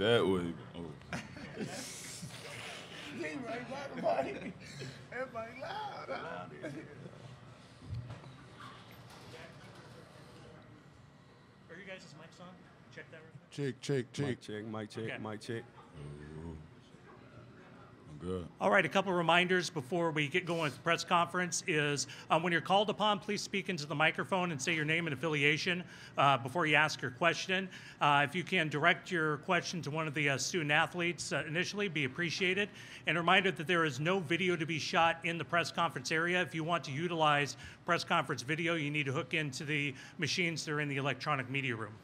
that way. Oh. He right by the mic. Everybody loud, loud in here. Are you guys' mics on? Check that real quick. Check, check, check. Mic check, mic check, Okay. mic check. Good. All right, a couple of reminders before we get going with the press conference is um, when you're called upon, please speak into the microphone and say your name and affiliation uh, before you ask your question. Uh, if you can direct your question to one of the uh, student athletes uh, initially, be appreciated. And a reminder that there is no video to be shot in the press conference area. If you want to utilize press conference video, you need to hook into the machines that are in the electronic media room.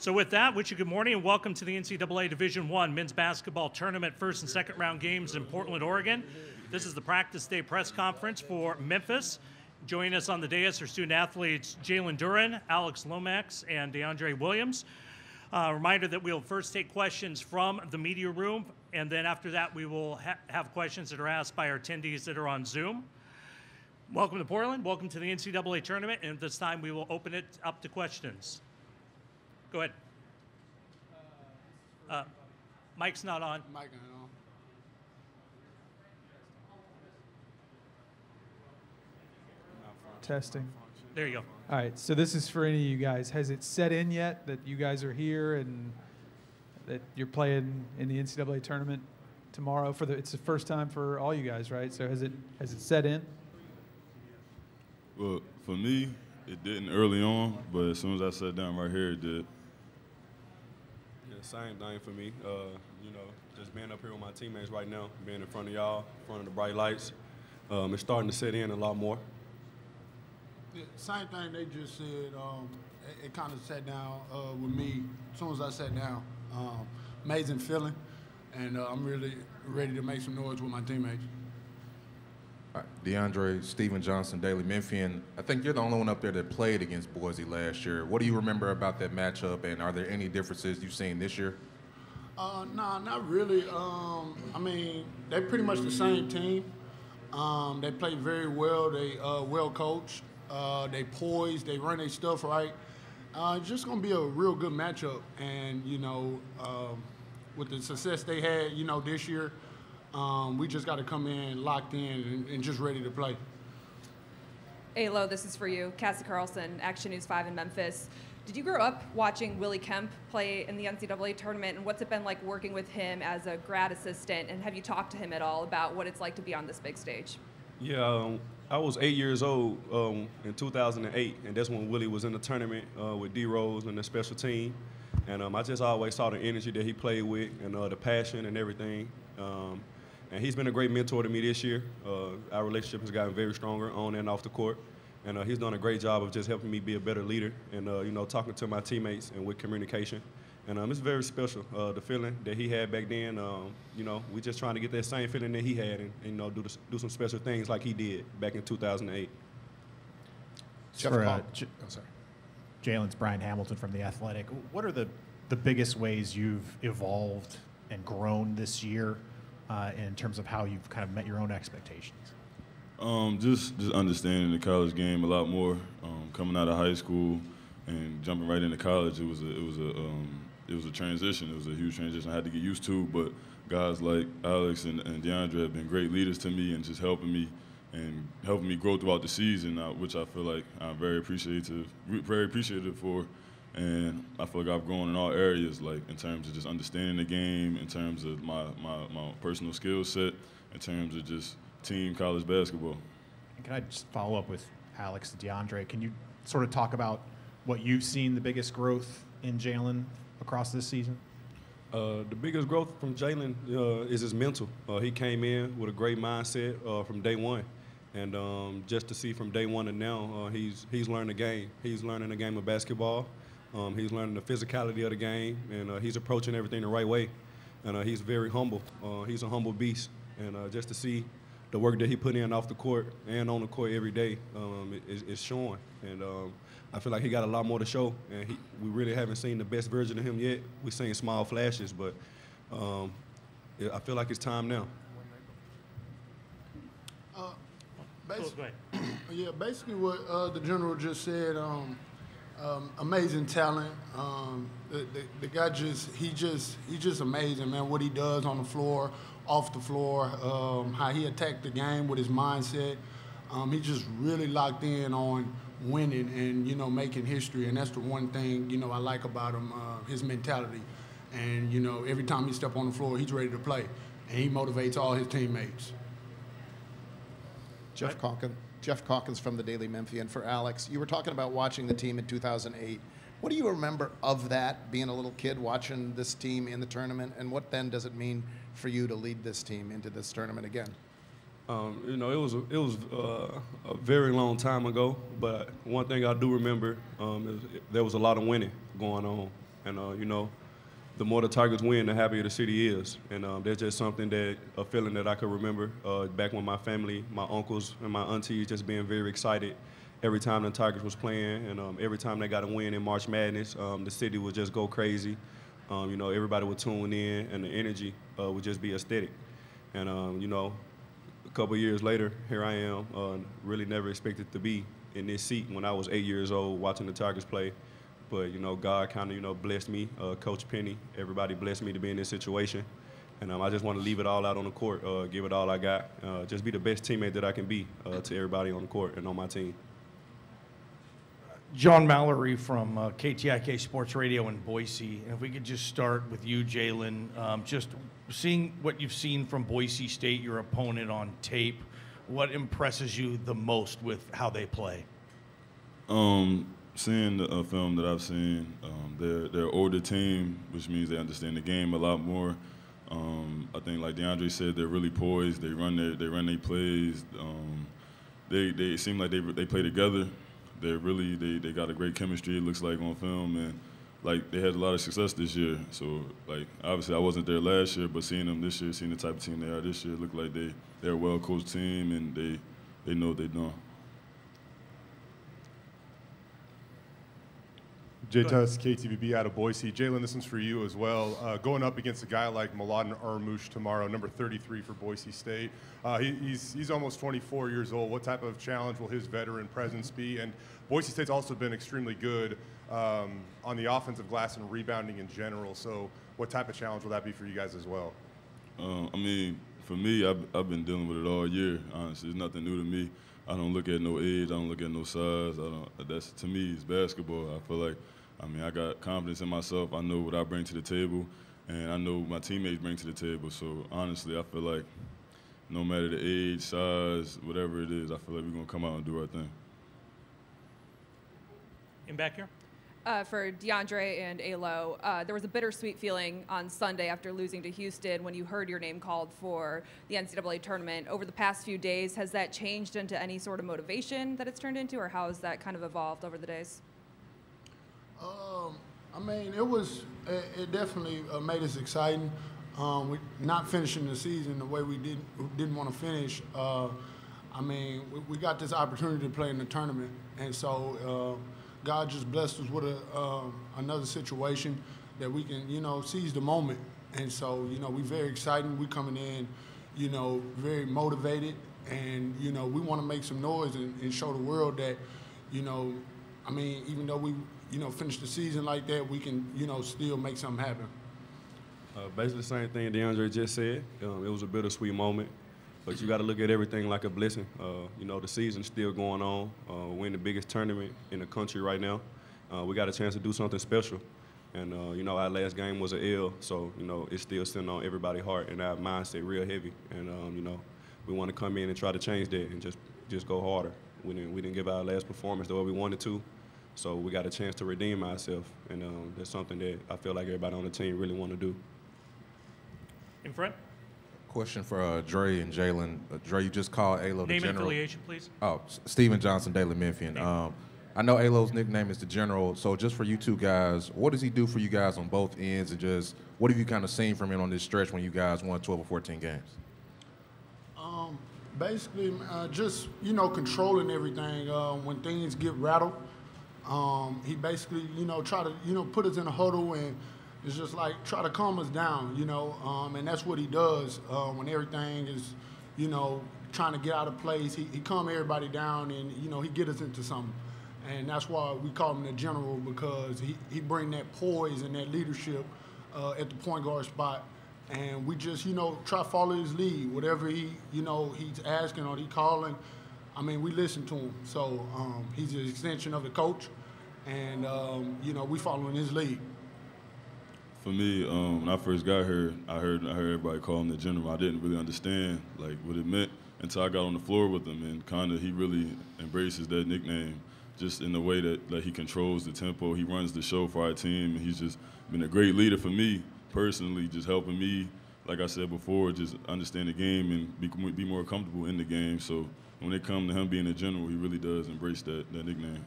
So with that, wish you good morning and welcome to the NCAA Division One men's basketball tournament first and second round games in Portland, Oregon. This is the practice day press conference for Memphis. Joining us on the dais are student athletes Jalen Duren, Alex Lomax, and DeAndre Williams. Uh, reminder that we'll first take questions from the media room, and then after that, we will ha- have questions that are asked by our attendees that are on Zoom. Welcome to Portland. Welcome to the NCAA tournament. And at this time, we will open it up to questions. Go ahead. Uh, Mike's not on. Mic on. Testing. There you go. All right, so this is for any of you guys. Has it set in yet that you guys are here and that you're playing in the NCAA tournament tomorrow? For the, it's the first time for all you guys, right? So has it has it set in? Well, for me, it didn't early on, but as soon as I sat down right here, it did. Yeah, same thing for me. Uh, you know, just being up here with my teammates right now, being in front of y'all, in front of the bright lights, um, it's starting to set in a lot more. Yeah, same thing they just said. Um, it, it kind of sat down uh, with me as soon as I sat down. Um, amazing feeling, and uh, I'm really ready to make some noise with my teammates. Right, DeAndre, Stephen Johnson, Daily Memphian. I think you're the only one up there that played against Boise last year. What do you remember about that matchup, and are there any differences you've seen this year? Uh, nah, not really. Um, I mean, they're pretty much the same team. Um, they play very well. They uh, well coached. Uh, they poised. They run their stuff right. Uh, it's just gonna be a real good matchup. And you know, um, with the success they had, you know, this year, um, we just got to come in locked in and, and just ready to play. Alo, this is for you. Cassie Carlson, Action News 5 in Memphis. Did you grow up watching Willie Kemp play in the NCAA tournament, and what's it been like working with him as a grad assistant? And have you talked to him at all about what it's like to be on this big stage? Yeah, um, I was eight years old um, in 2008, and that's when Willie was in the tournament uh, with D Rose and the special team. And um, I just always saw the energy that he played with and uh, the passion and everything. And he's been a great mentor to me this year. Uh, our relationship has gotten very stronger on and off the court. And uh, he's done a great job of just helping me be a better leader and, uh, you know, talking to my teammates and with communication. And um, it's very special. Uh, the feeling that he had back then, um, you know, we're just trying to get that same feeling that he had and, and you know, do, the, do some special things like he did back in 2008. For, uh, J- Jalen's Brian Hamilton from The Athletic. What are the, the biggest ways you've evolved and grown this year uh, in terms of how you've kind of met your own expectations? Um, just just understanding the college game a lot more. Um, coming out of high school and jumping right into college, it was a it was a um, it was a transition. It was a huge transition I had to get used to. But guys like Alex and, and DeAndre have been great leaders to me and just helping me and helping me grow throughout the season, uh, which I feel like I'm very appreciative very appreciative for. And I feel like I've grown in all areas, like in terms of just understanding the game, in terms of my, my, my personal skill set, in terms of just team college basketball. And can I just follow up with Alex DeAndre? Can you sort of talk about what you've seen the biggest growth in Jalen across this season? Uh, the biggest growth from Jalen uh, is his mental. Uh, he came in with a great mindset uh, from day one, and um, just to see from day one to now, uh, he's he's learned the game. He's learning the game of basketball. Um, he's learning the physicality of the game, and uh, he's approaching everything the right way. And uh, he's very humble. Uh, he's a humble beast, and uh, just to see the work that he put in off the court and on the court every day um, is, is showing. And um, I feel like he got a lot more to show, and he, we really haven't seen the best version of him yet. We've seen small flashes, but um, yeah, I feel like it's time now. Uh, Cool, basi- yeah, basically what uh, the general just said. Um, amazing talent. Um, the, the, the guy just he just he just amazing, man. What he does on the floor, off the floor, um, how he attacked the game with his mindset. Um, he just really locked in on winning and you know making history, and that's the one thing you know I like about him, uh, his mentality. And you know every time he step on the floor, he's ready to play, and he motivates all his teammates. Geoff Calkins, Geoff Calkins from the Daily Memphian for Alex. You were talking about watching the team in 2008. What do you remember of that, being a little kid watching this team in the tournament, and what then does it mean for you to lead this team into this tournament again? Um, you know, it was a, it was uh, a very long time ago, but one thing I do remember um, is there was a lot of winning going on, and uh, you know, the more the Tigers win, the happier the city is, and um, that's just something that a feeling that I could remember uh, back when my family, my uncles and my aunties, just being very excited every time the Tigers was playing, and um, every time they got a win in March Madness, um, the city would just go crazy. Um, you know, everybody would tune in, and the energy uh, would just be aesthetic, and um, you know, a couple years later, here I am. Uh, really never expected to be in this seat when I was eight years old watching the Tigers play. But you know, God kind of you know blessed me. Uh, Coach Penny, everybody blessed me to be in this situation, and um, I just want to leave it all out on the court, uh, give it all I got, uh, just be the best teammate that I can be uh, to everybody on the court and on my team. John Mallory from uh, KTIK Sports Radio in Boise. And if we could just start with you, Jalen, um, just seeing what you've seen from Boise State, your opponent on tape, what impresses you the most with how they play? Um, seeing the uh, film that I've seen, um, they're they're older team, which means they understand the game a lot more. Um, I think, like DeAndre said, they're really poised. They run their they run their plays. Um, they they seem like they they play together. They're really they, they got a great chemistry. It looks like on film and like they had a lot of success this year. So like obviously I wasn't there last year, but seeing them this year, seeing the type of team they are this year, it looked like they they're a well coached team and they they know what they're doing. Jay Tust, KTVB out of Boise. Jalen, this one's for you as well. Uh, going up against a guy like Mladen Armus tomorrow, number 33 for Boise State. Uh, he, he's, he's almost 24 years old. What type of challenge will his veteran presence be? And Boise State's also been extremely good um, on the offensive glass and rebounding in general. So, what type of challenge will that be for you guys as well? Um, I mean, for me, I've, I've been dealing with it all year. Honestly, it's nothing new to me. I don't look at no age. I don't look at no size. I don't. That's to me, it's basketball. I feel like I mean, I got confidence in myself. I know what I bring to the table, and I know what my teammates bring to the table. So honestly, I feel like no matter the age, size, whatever it is, I feel like we're gonna come out and do our thing. In back here. Uh, for DeAndre and Alo, uh, there was a bittersweet feeling on Sunday after losing to Houston when you heard your name called for the NCAA tournament. Over the past few days, has that changed into any sort of motivation that it's turned into, or how has that kind of evolved over the days? Um, I mean, it was it, it definitely uh, made us exciting. Um, we not finishing the season the way we didn't didn't want to finish. Uh, I mean, we, we, got this opportunity to play in the tournament, and so uh, God just blessed us with a, uh, another situation that we can, you know, seize the moment. And so, you know, we're very excited. We coming in, you know, very motivated, and you know, we want to make some noise and, and show the world that, you know, I mean, even though we you know, finish the season like that, we can, you know, still make something happen. Uh, basically, the same thing DeAndre just said. Um, it was a bittersweet moment, but you got to look at everything like a blessing. Uh, you know, the season's still going on. Uh, we're in the biggest tournament in the country right now. Uh, we got a chance to do something special. And, uh, you know, our last game was an L, so, you know, it's still sitting on everybody's heart and our mindset real heavy. And, um, you know, we want to come in and try to change that and just, just go harder. We didn't, we didn't give our last performance the way we wanted to. So we got a chance to redeem ourselves, and um, that's something that I feel like everybody on the team really want to do. In front. Question for uh, Dre and Jalen. Uh, Dre, you just called Alo Name the general. and affiliation, please. Oh, Stephen Johnson, Daily Memphian. Um, I know Alo's nickname is the General. So just for you two guys, what does he do for you guys on both ends, and just what have you kind of seen from him on this stretch when you guys won 12 or 14 games? Um, basically, uh, just you know, controlling everything. Uh, when things get rattled, um, he basically, you know, try to, you know, put us in a huddle and it's just like try to calm us down, you know, um, and that's what he does uh, when everything is, you know, trying to get out of place. He, he calm everybody down and, you know, he get us into something. and that's why we call him the general because he, he bring that poise and that leadership uh, at the point guard spot. And we just, you know, try to follow his lead. Whatever he, you know, he's asking or he calling, I mean, we listen to him. So um, he's an extension of the coach, and um, you know, we following his lead. For me, um, when I first got here, I heard I heard everybody call him the general. I didn't really understand like what it meant until I got on the floor with him, and kind of he really embraces that nickname, just in the way that like he controls the tempo. He runs the show for our team, and he's just been a great leader for me personally, just helping me. Like I said before, just understand the game and be, be more comfortable in the game. So when it comes to him being a general, he really does embrace that, that nickname.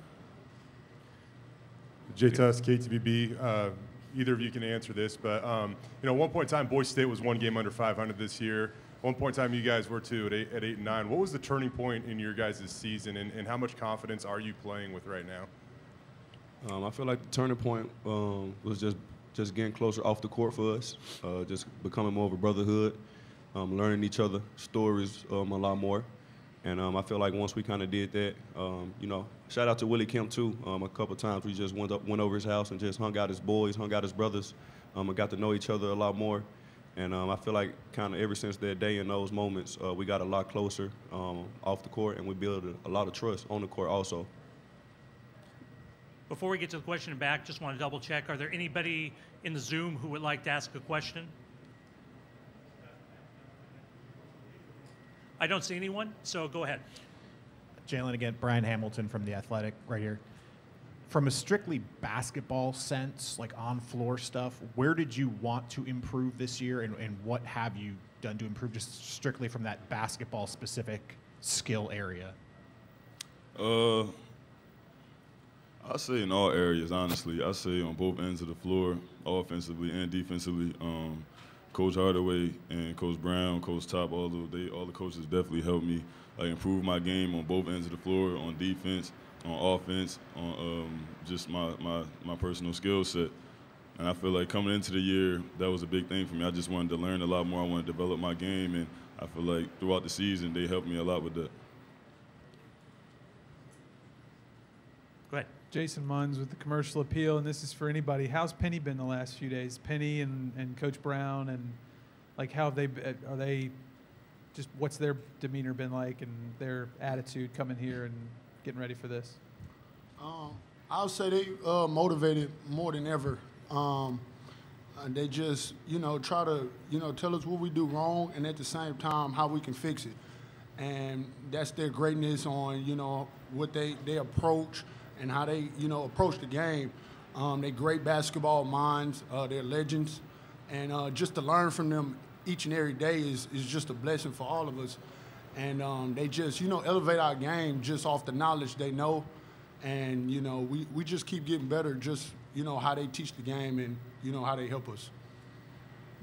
Jay Tust, KTVB. Uh, either of you can answer this, but um, you know, at one point in time, Boise State was one game under 500 this year. At One point in time, you guys were too at eight, at eight and nine. What was the turning point in your guys' season, and, and how much confidence are you playing with right now? Um, I feel like the turning point um, was just just getting closer off the court for us, uh, just becoming more of a brotherhood, um, learning each other stories um, a lot more. And um, I feel like once we kind of did that, um, you know, shout out to Willie Kemp too. Um, a couple times we just went up, went over his house and just hung out his boys, hung out his brothers, um, and got to know each other a lot more. And I feel like kind of ever since that day and those moments, uh, we got a lot closer off the court, and we built a, a lot of trust on the court also. Before we get to the question back, just want to double check. Are there anybody in the Zoom who would like to ask a question? I don't see anyone, so go ahead. Jalen again, Brian Hamilton from The Athletic right here. From a strictly basketball sense, like on floor stuff, where did you want to improve this year and, and what have you done to improve just strictly from that basketball specific skill area? Uh, I say in all areas, honestly. I say on both ends of the floor, offensively and defensively. Um, Coach Hardaway and Coach Brown, Coach Top, all the they all the coaches definitely helped me like improve my game on both ends of the floor, on defense, on offense, on um, just my, my my personal skill set. And I feel like coming into the year, that was a big thing for me. I just wanted to learn a lot more. I wanted to develop my game, and I feel like throughout the season, they helped me a lot with that. Go ahead. Jason Munz with the commercial appeal, and this is for anybody. How's Penny been the last few days? Penny and, and Coach Brown, and like how have they are they just what's their demeanor been like and their attitude coming here and getting ready for this? Um, I'll say they uh, motivated more than ever. Um, they just you know try to you know tell us what we do wrong and at the same time how we can fix it, and that's their greatness on you know what they they approach and how they, you know, approach the game. Um, they're great basketball minds. Uh, they're legends, and uh, just to learn from them each and every day is is just a blessing for all of us. And um, they just, you know, elevate our game just off the knowledge they know, and you know, we we just keep getting better. Just you know how they teach the game and you know how they help us.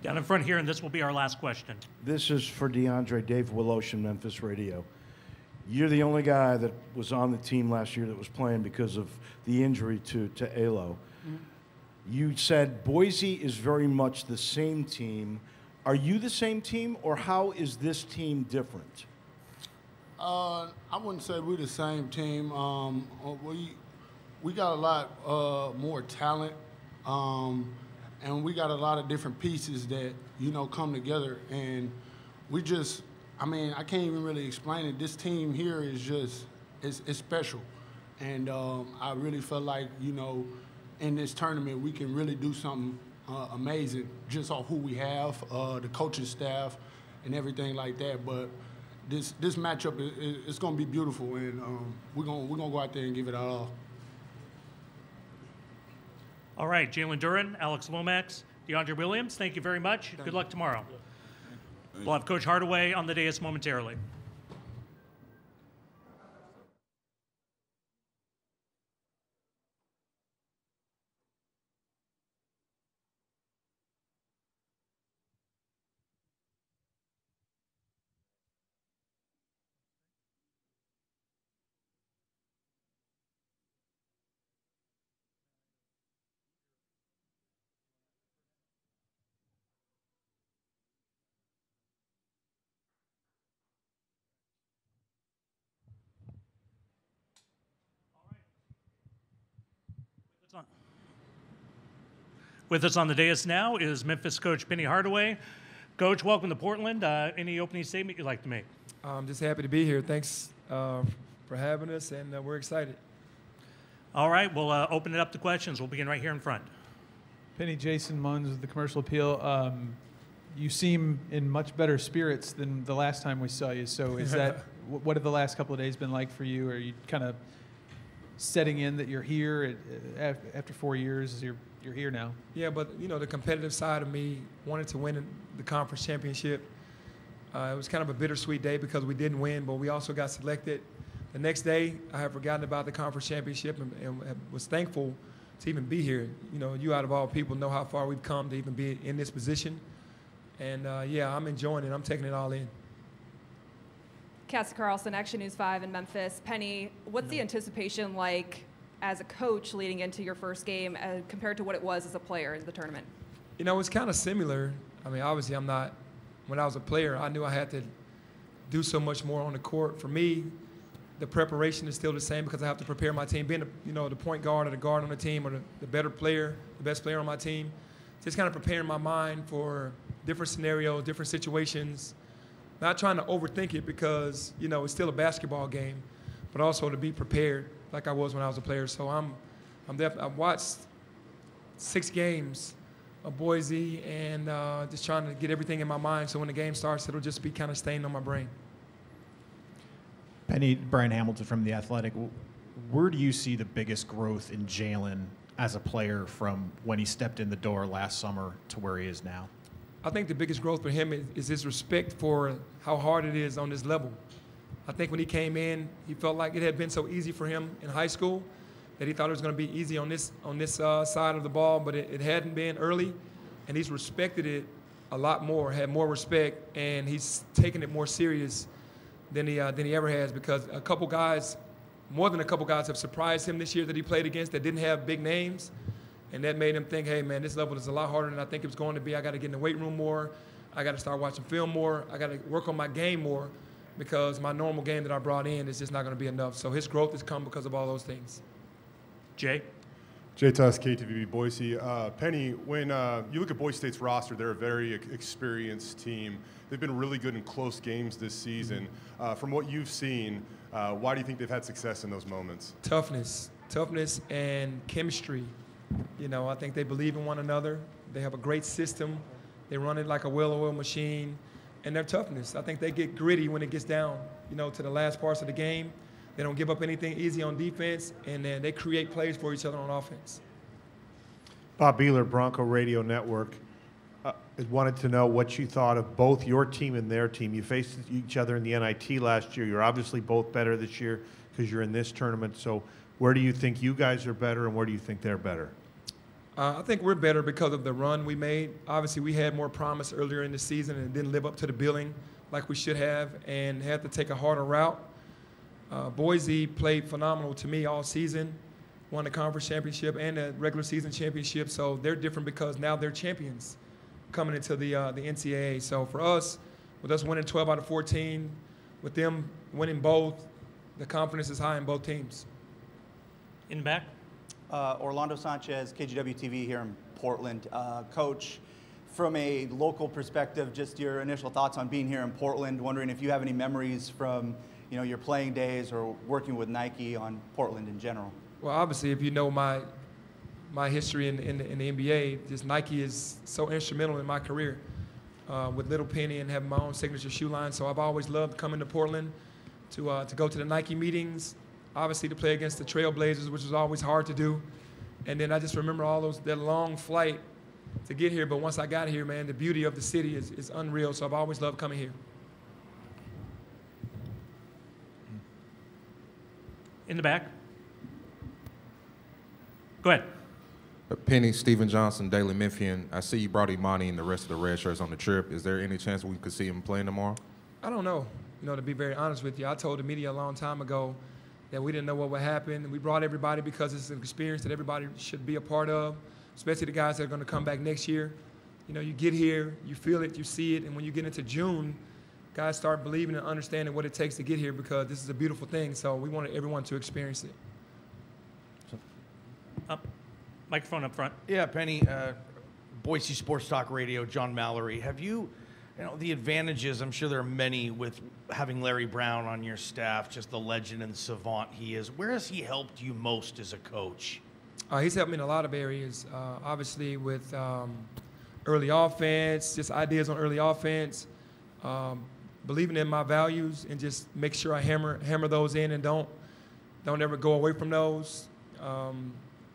Down in front here, and this will be our last question. This is for DeAndre Dave Woloshin, Memphis Radio. You're the only guy that was on the team last year that was playing because of the injury to, to Alo. Mm-hmm. You said Boise is very much the same team. Are you the same team, or how is this team different? Uh, I wouldn't say we're the same team. Um, uh, we we got a lot uh, more talent, um, and we got a lot of different pieces that you know come together, and we just I mean, I can't even really explain it. This team here is just, it's, it's special. And um, I really felt like, you know, in this tournament, we can really do something uh, amazing just off who we have, uh, the coaching staff, and everything like that. But this this matchup is, it's going to be beautiful, and um, we're going we're gonna go out there and give it all. All right, Jalen Duren, Alex Lomax, DeAndre Williams, thank you very much. Thank Good luck tomorrow. We'll have Coach Hardaway on the dais momentarily. With us on the dais now is Memphis coach Penny Hardaway. Coach, welcome to Portland. Uh, any opening statement you'd like to make? I'm just happy to be here. Thanks uh, for having us, and uh, we're excited. All right, we'll uh, open it up to questions. We'll begin right here in front. Penny, Jason Munz with the Commercial Appeal. Um, you seem in much better spirits than the last time we saw you. So, is that what have the last couple of days been like for you? Are you kind of setting in that you're here at, after four years? You're you're here now. Yeah, but you know the competitive side of me wanted to win the conference championship. Uh, it was kind of a bittersweet day because we didn't win, but we also got selected. The next day, I had forgotten about the conference championship and, and was thankful to even be here. You know, you out of all people know how far we've come to even be in this position. And uh, yeah, I'm enjoying it. I'm taking it all in. Cassie Carlson, Action News 5 in Memphis. Penny, what's the anticipation like as a coach leading into your first game uh, compared to what it was as a player in the tournament? You know, it's kind of similar. I mean, obviously, I'm not, when I was a player, I knew I had to do so much more on the court. For me, the preparation is still the same because I have to prepare my team. Being, you know, the point guard or the guard on the team or the, the better player, the best player on my team, just kind of preparing my mind for different scenarios, different situations. Not trying to overthink it because, you know, it's still a basketball game, but also to be prepared like I was when I was a player. So I'm, I'm definitely, I've watched six games of Boise and uh, just trying to get everything in my mind so when the game starts, it'll just be kind of staying on my brain. Penny, Brian Hamilton from The Athletic. Where do you see the biggest growth in Jalen as a player from when he stepped in the door last summer to where he is now? I think the biggest growth for him is, is his respect for how hard it is on this level. I think when he came in, he felt like it had been so easy for him in high school that he thought it was going to be easy on this on this uh, side of the ball, but it, it hadn't been early, and he's respected it a lot more, had more respect, and he's taken it more serious than he uh, than he ever has because a couple guys, more than a couple guys, have surprised him this year that he played against that didn't have big names, and that made him think, hey man, this level is a lot harder than I think it was going to be. I got to get in the weight room more. I got to start watching film more. I got to work on my game more because my normal game that I brought in is just not going to be enough. So his growth has come because of all those things. Jay. Jay Tust, KTVB Boise. Uh, Penny, when uh, you look at Boise State's roster, they're a very experienced team. They've been really good in close games this season. Uh, from what you've seen, uh, why do you think they've had success in those moments? Toughness, toughness, and chemistry. You know, I think they believe in one another. They have a great system. They run it like a well-oiled machine, and their toughness. I think they get gritty when it gets down, you know, to the last parts of the game. They don't give up anything easy on defense, and then they create plays for each other on offense. Bob Behler, Bronco Radio Network, uh, wanted to know what you thought of both your team and their team. You faced each other in the NIT last year. You're obviously both better this year because you're in this tournament. So, where do you think you guys are better, and where do you think they're better? Uh, I think we're better because of the run we made. Obviously, we had more promise earlier in the season and didn't live up to the billing like we should have, and had to take a harder route. Uh, Boise played phenomenal to me all season, won the conference championship and the regular season championship. So they're different because now they're champions coming into the uh, the NCAA. So for us, with us winning 12 out of 14, with them winning both, the confidence is high in both teams. In back. Uh, Orlando Sanchez, KGW TV here in Portland. Uh, Coach, from a local perspective, just your initial thoughts on being here in Portland. Wondering if you have any memories from you know, your playing days or working with Nike on Portland in general? Well, obviously, if you know my my history in, in, in the NBA, just Nike is so instrumental in my career uh, with Little Penny and having my own signature shoe line. So I've always loved coming to Portland to, uh, to go to the Nike meetings, obviously to play against the Trailblazers, which was always hard to do. And then I just remember all those that long flight to get here. But once I got here, man, the beauty of the city is, is unreal. So I've always loved coming here. In the back. Go ahead. Uh, Penny, Stephen Johnson, Daily Memphian. I see you brought Emoni and the rest of the red shirts on the trip. Is there any chance we could see him playing tomorrow? I don't know. You know, to be very honest with you, I told the media a long time ago that we didn't know what would happen. We brought everybody because it's an experience that everybody should be a part of, especially the guys that are going to come back next year. You know, you get here, you feel it, you see it, and when you get into June, guys start believing and understanding what it takes to get here because this is a beautiful thing. So we wanted everyone to experience it. Up. Microphone up front. Yeah, Penny, uh, Boise Sports Talk Radio, John Mallory. Have you, you know, the advantages, I'm sure there are many with having Larry Brown on your staff, just the legend and savant he is. Where has he helped you most as a coach? Uh, he's helped me in a lot of areas. Uh, obviously, with um, early offense, just ideas on early offense, um, believing in my values, and just make sure I hammer hammer those in and don't don't ever go away from those. Um,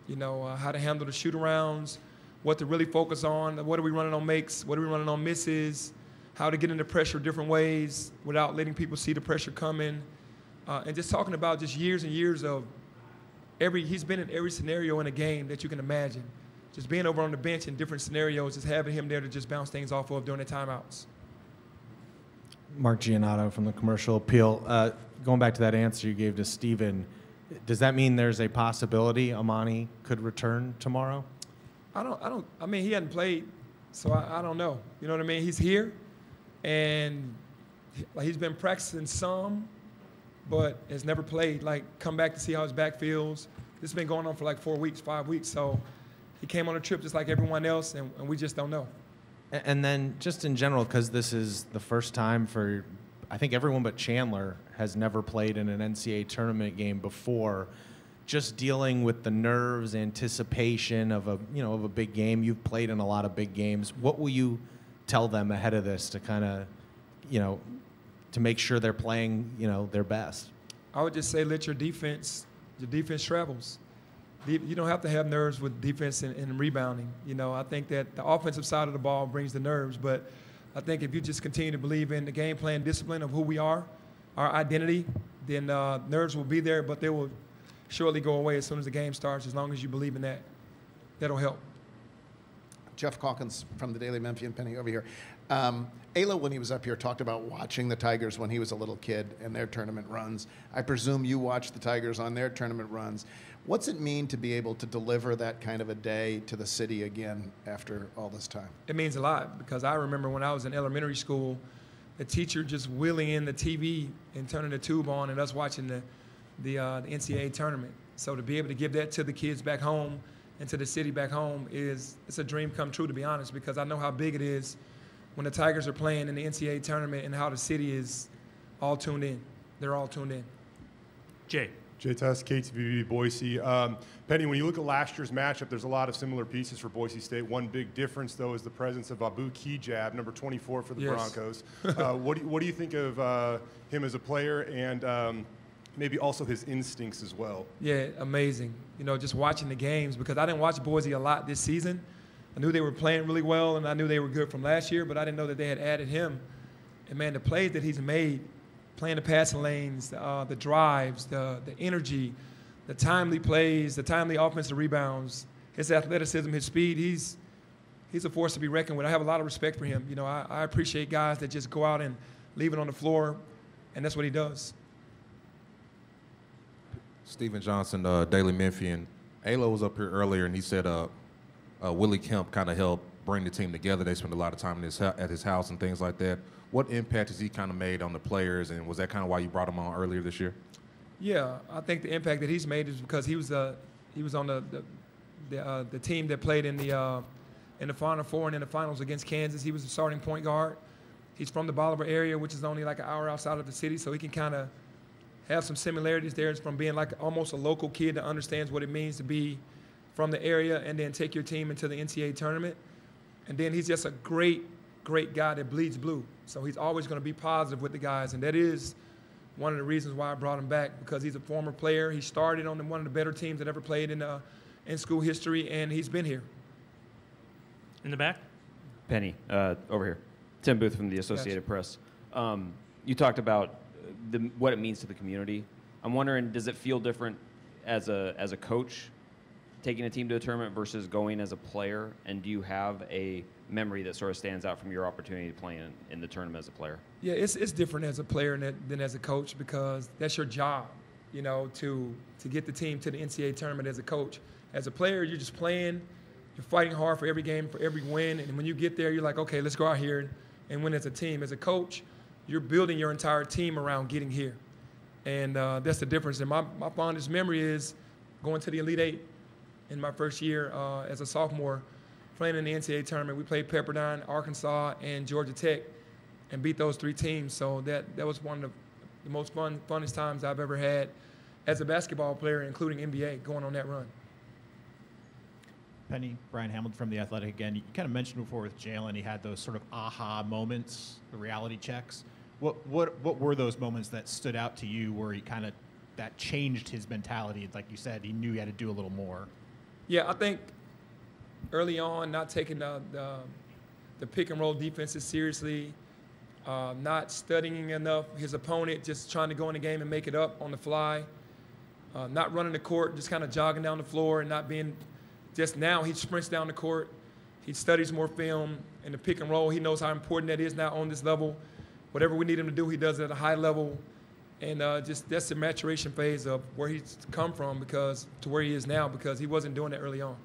you know uh, how to handle the shoot arounds, what to really focus on, what are we running on makes, what are we running on misses, how to get into pressure different ways without letting people see the pressure coming, uh, and just talking about just years and years of every he's been in every scenario in a game that you can imagine. Just being over on the bench in different scenarios, just having him there to just bounce things off of during the timeouts. Mark Giannotto from the Commercial Appeal. Uh, going back to that answer you gave to Steven, does that mean there's a possibility Emoni could return tomorrow? I don't, I don't, I mean, he hadn't played, so I, I don't know. You know what I mean? He's here, and he's been practicing some, but has never played. Like, come back to see how his back feels. This has been going on for like four weeks, five weeks. So he came on a trip just like everyone else, and, and we just don't know. And then just in general, because this is the first time for, I think everyone but Chandler has never played in an NCAA tournament game before. Just dealing with the nerves, anticipation of a you know of a big game. You've played in a lot of big games. What will you tell them ahead of this to kind of, you know, to make sure they're playing you know their best? I would just say let your defense, your defense travels. You don't have to have nerves with defense and, and rebounding. You know, I think that the offensive side of the ball brings the nerves, but I think if you just continue to believe in the game plan discipline of who we are, our identity, then uh, nerves will be there, but they will surely go away as soon as the game starts. As long as you believe in that, that'll help. Geoff Calkins from the Daily Memphian Penny over here. Um, Ayla, when he was up here, talked about watching the Tigers when he was a little kid and their tournament runs. I presume you watched the Tigers on their tournament runs. What's it mean to be able to deliver that kind of a day to the city again after all this time? It means a lot because I remember when I was in elementary school, the teacher just wheeling in the TV and turning the tube on and us watching the, the, uh, the NCAA tournament. So to be able to give that to the kids back home and to the city back home is it's a dream come true to be honest because I know how big it is when the Tigers are playing in the NCAA tournament and how the city is all tuned in. They're all tuned in. Jay. Jay Tust, KTVB Boise. Um, Penny, when you look at last year's matchup, there's a lot of similar pieces for Boise State. One big difference, though, is the presence of Abu Kigab, number 24 for the Yes. Broncos. uh, what, do you, what do you think of uh, him as a player and um, maybe also his instincts as well? Yeah, amazing. You know, just watching the games because I didn't watch Boise a lot this season. I knew they were playing really well and I knew they were good from last year, but I didn't know that they had added him. And man, the plays that he's made, playing the passing lanes, uh, the drives, the, the energy, the timely plays, the timely offensive rebounds, his athleticism, his speed, he's he's a force to be reckoned with. I have a lot of respect for him. You know, I, I appreciate guys that just go out and leave it on the floor, and that's what he does. Stephen Johnson, uh, Daily Memphian. Alo was up here earlier, and he said uh, uh, Willie Kemp kind of helped bring the team together. They spent a lot of time his, at his house and things like that. What impact has he kind of made on the players, and was that kind of why you brought him on earlier this year? Yeah, I think the impact that he's made is because he was uh, he was on the the, the, uh, the team that played in the uh, in the Final Four and in the finals against Kansas. He was the starting point guard. He's from the Bolivar area, which is only like an hour outside of the city, so he can kind of have some similarities there from being like almost a local kid that understands what it means to be from the area and then take your team into the NCAA tournament. And then he's just a great, great guy that bleeds blue. So he's always going to be positive with the guys, and that is one of the reasons why I brought him back because he's a former player. He started on one of the better teams that ever played in uh, in school history, and he's been here. In the back? Penny, uh, over here. Tim Booth from the Associated Press. Um, you talked about the, what it means to the community. I'm wondering, does it feel different as a as a coach taking a team to a tournament versus going as a player? And do you have a memory that sort of stands out from your opportunity to play in, in the tournament as a player? Yeah, it's, it's different as a player than, than as a coach because that's your job, you know, to to get the team to the NCAA tournament as a coach. As a player, you're just playing, you're fighting hard for every game, for every win, and when you get there, you're like, okay, let's go out here and, and win as a team. As a coach, you're building your entire team around getting here, and uh, that's the difference. And my, my fondest memory is going to the Elite Eight in my first year uh, as a sophomore playing in the NCAA tournament. We played Pepperdine, Arkansas, and Georgia Tech, and beat those three teams. So that that was one of the most fun funnest times I've ever had as a basketball player, including NBA, going on that run. Penny, Brian Hamilton from The Athletic again. You kind of mentioned before with Jalen, he had those sort of aha moments, the reality checks. What, what, what were those moments that stood out to you where he kind of, that changed his mentality? Like you said, he knew he had to do a little more. Yeah, I think early on, not taking the, the, the pick and roll defenses seriously, uh, not studying enough his opponent, just trying to go in the game and make it up on the fly, uh, not running the court, just kind of jogging down the floor and not being just now he sprints down the court. He studies more film in the pick and roll. He knows how important that is now on this level. Whatever we need him to do, he does it at a high level. And uh, just that's the maturation phase of where he's come from because to where he is now because he wasn't doing that early on.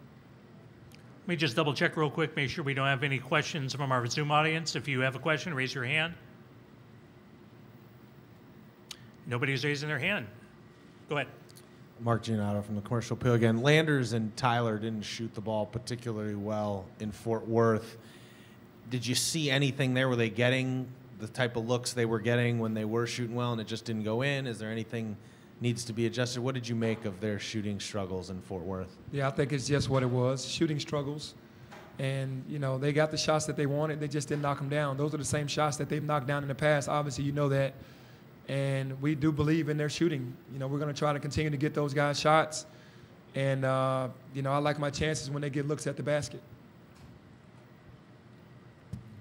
Let me just double check real quick, make sure we don't have any questions from our Zoom audience. If you have a question, raise your hand. Nobody's raising their hand. Go ahead. Mark Giannotto from the Commercial Appeal again. Landers and Tyler didn't shoot the ball particularly well in Fort Worth. Did you see anything there? Were they getting the type of looks they were getting when they were shooting well and it just didn't go in? Is there anything needs to be adjusted? What did you make of their shooting struggles in Fort Worth? Yeah, I think it's just what it was shooting struggles. And, you know, they got the shots that they wanted, they just didn't knock them down. Those are the same shots that they've knocked down in the past. Obviously, you know that and we do believe in their shooting. You know, we're going to try to continue to get those guys shots, and uh, you know, I like my chances when they get looks at the basket.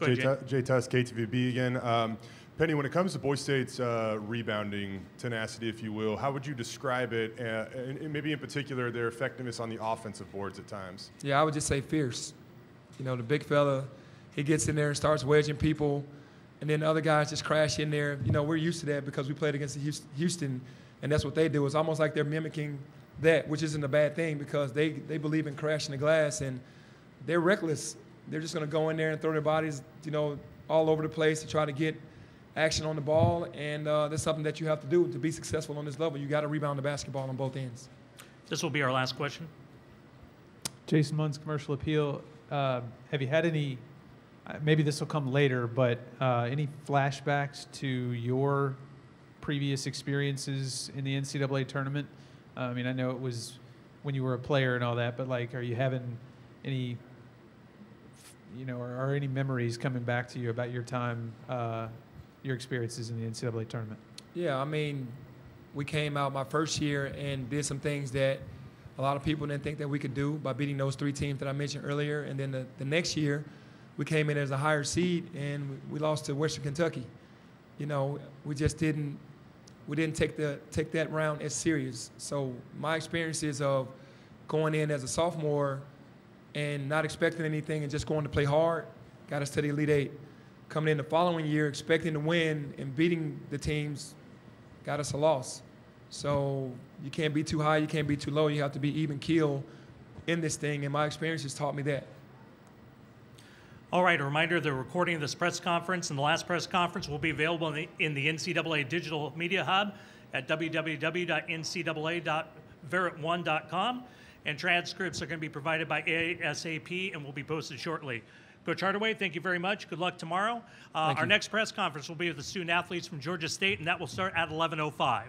Jay, Jay Tust, KTVB again. Um, Penny, when it comes to Boise State's uh, rebounding tenacity, if you will, how would you describe it, uh, and, and maybe in particular their effectiveness on the offensive boards at times? Yeah, I would just say fierce. You know, the big fella, he gets in there and starts wedging people and then the other guys just crash in there. You know, we're used to that because we played against Houston, and that's what they do. It's almost like they're mimicking that, which isn't a bad thing because they, they believe in crashing the glass and they're reckless. They're just going to go in there and throw their bodies, you know, all over the place to try to get action on the ball, and uh, that's something that you have to do to be successful on this level. You got to rebound the basketball on both ends. This will be our last question. Jason Munz, Commercial Appeal. Uh, have you had any maybe this will come later, but uh, any flashbacks to your previous experiences in the NCAA tournament? Uh, I mean, I know it was when you were a player and all that, but like, are you having any, you know, are, or any memories coming back to you about your time, uh, your experiences in the NCAA tournament? Yeah, I mean, we came out my first year and did some things that a lot of people didn't think that we could do by beating those three teams that I mentioned earlier. And then the, the next year, we came in as a higher seed and we lost to Western Kentucky. You know, we just didn't we didn't take the take that round as serious. So my experiences of going in as a sophomore and not expecting anything and just going to play hard got us to the Elite Eight. Coming in the following year expecting to win and beating the teams got us a loss. So you can't be too high, you can't be too low. You have to be even keel in this thing, and my experiences taught me that. All right, a reminder the recording of this press conference and the last press conference will be available in the, in the NCAA Digital Media Hub at www.ncaa.verit1.com. And transcripts are going to be provided by ASAP and will be posted shortly. Coach Hardaway, thank you very much. Good luck tomorrow. Uh, our next press conference will be with the student athletes from Georgia State, and that will start at 11:05.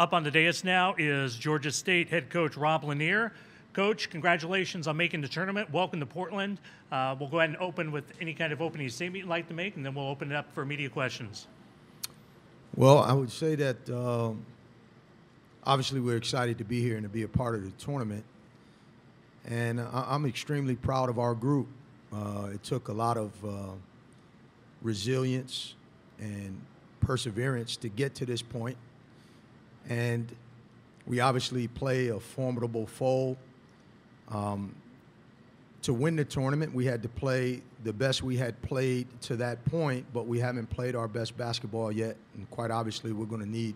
Up on the dais now is Georgia State head coach Rob Lanier. Coach, congratulations on making the tournament. Welcome to Portland. Uh, we'll go ahead and open with any kind of opening statement you'd like to make, and then we'll open it up for media questions. Well, I would say that um, obviously we're excited to be here and to be a part of the tournament. And I- I'm extremely proud of our group. Uh, it took a lot of uh, resilience and perseverance to get to this point. And we obviously play a formidable foe. Um, to win the tournament, we had to play the best we had played to that point, but we haven't played our best basketball yet. And quite obviously, we're going to need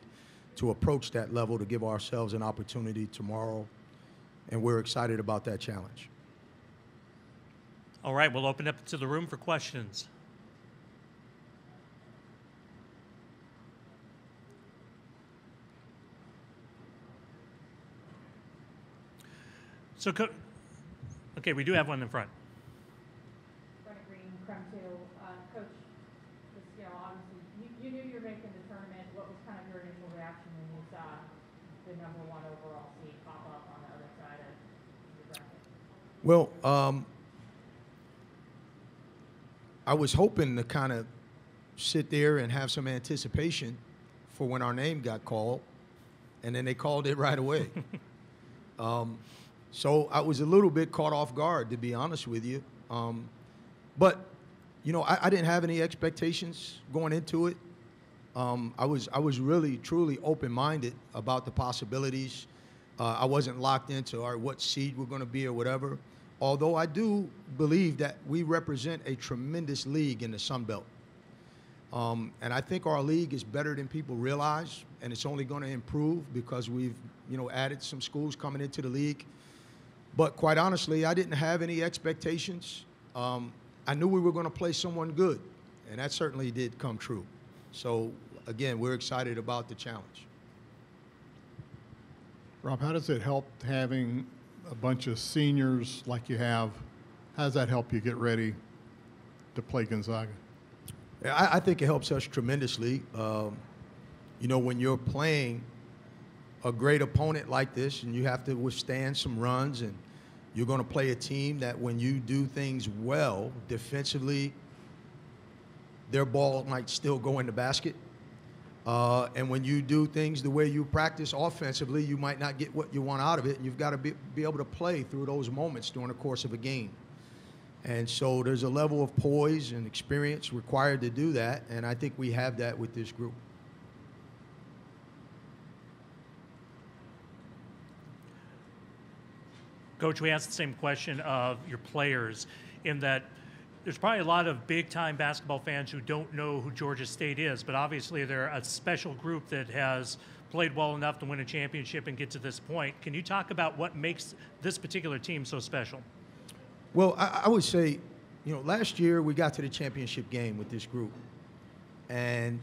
to approach that level to give ourselves an opportunity tomorrow. And we're excited about that challenge. All right, we'll open up to the room for questions. So, co- okay, we do have one in front. Brenna Green, KREM Two. Uh, Coach, this, you know, obviously, you, you knew you were making the tournament. What was kind of your initial reaction when you saw the number one overall seed pop up on the other side of the bracket? Well, um, I was hoping to kind of sit there and have some anticipation for when our name got called, and then they called it right away. um, so I was a little bit caught off guard, to be honest with you. Um, but you know, I, I didn't have any expectations going into it. Um, I was I was really truly open-minded about the possibilities. Uh, I wasn't locked into all right, what seed we're going to be or whatever. Although I do believe that we represent a tremendous league in the Sun Belt. Um, and I think our league is better than people realize, and it's only going to improve because we've, you know, added some schools coming into the league. But quite honestly, I didn't have any expectations. Um, I knew we were going to play someone good, and that certainly did come true. So again, we're excited about the challenge. Rob, how does it help having a bunch of seniors like you have? How does that help you get ready to play Gonzaga? Yeah, I, I think it helps us tremendously. Um, you know, when you're playing a great opponent like this and you have to withstand some runs and you're going to play a team that when you do things well defensively, their ball might still go in the basket. Uh, and when you do things the way you practice offensively, you might not get what you want out of it, and you've got to be, be able to play through those moments during the course of a game. And so there's a level of poise and experience required to do that, and I think we have that with this group. Coach, we asked the same question of your players in that there's probably a lot of big time basketball fans who don't know who Georgia State is, but obviously they're a special group that has played well enough to win a championship and get to this point. Can you talk about what makes this particular team so special? Well, I, I would say, you know, last year we got to the championship game with this group, and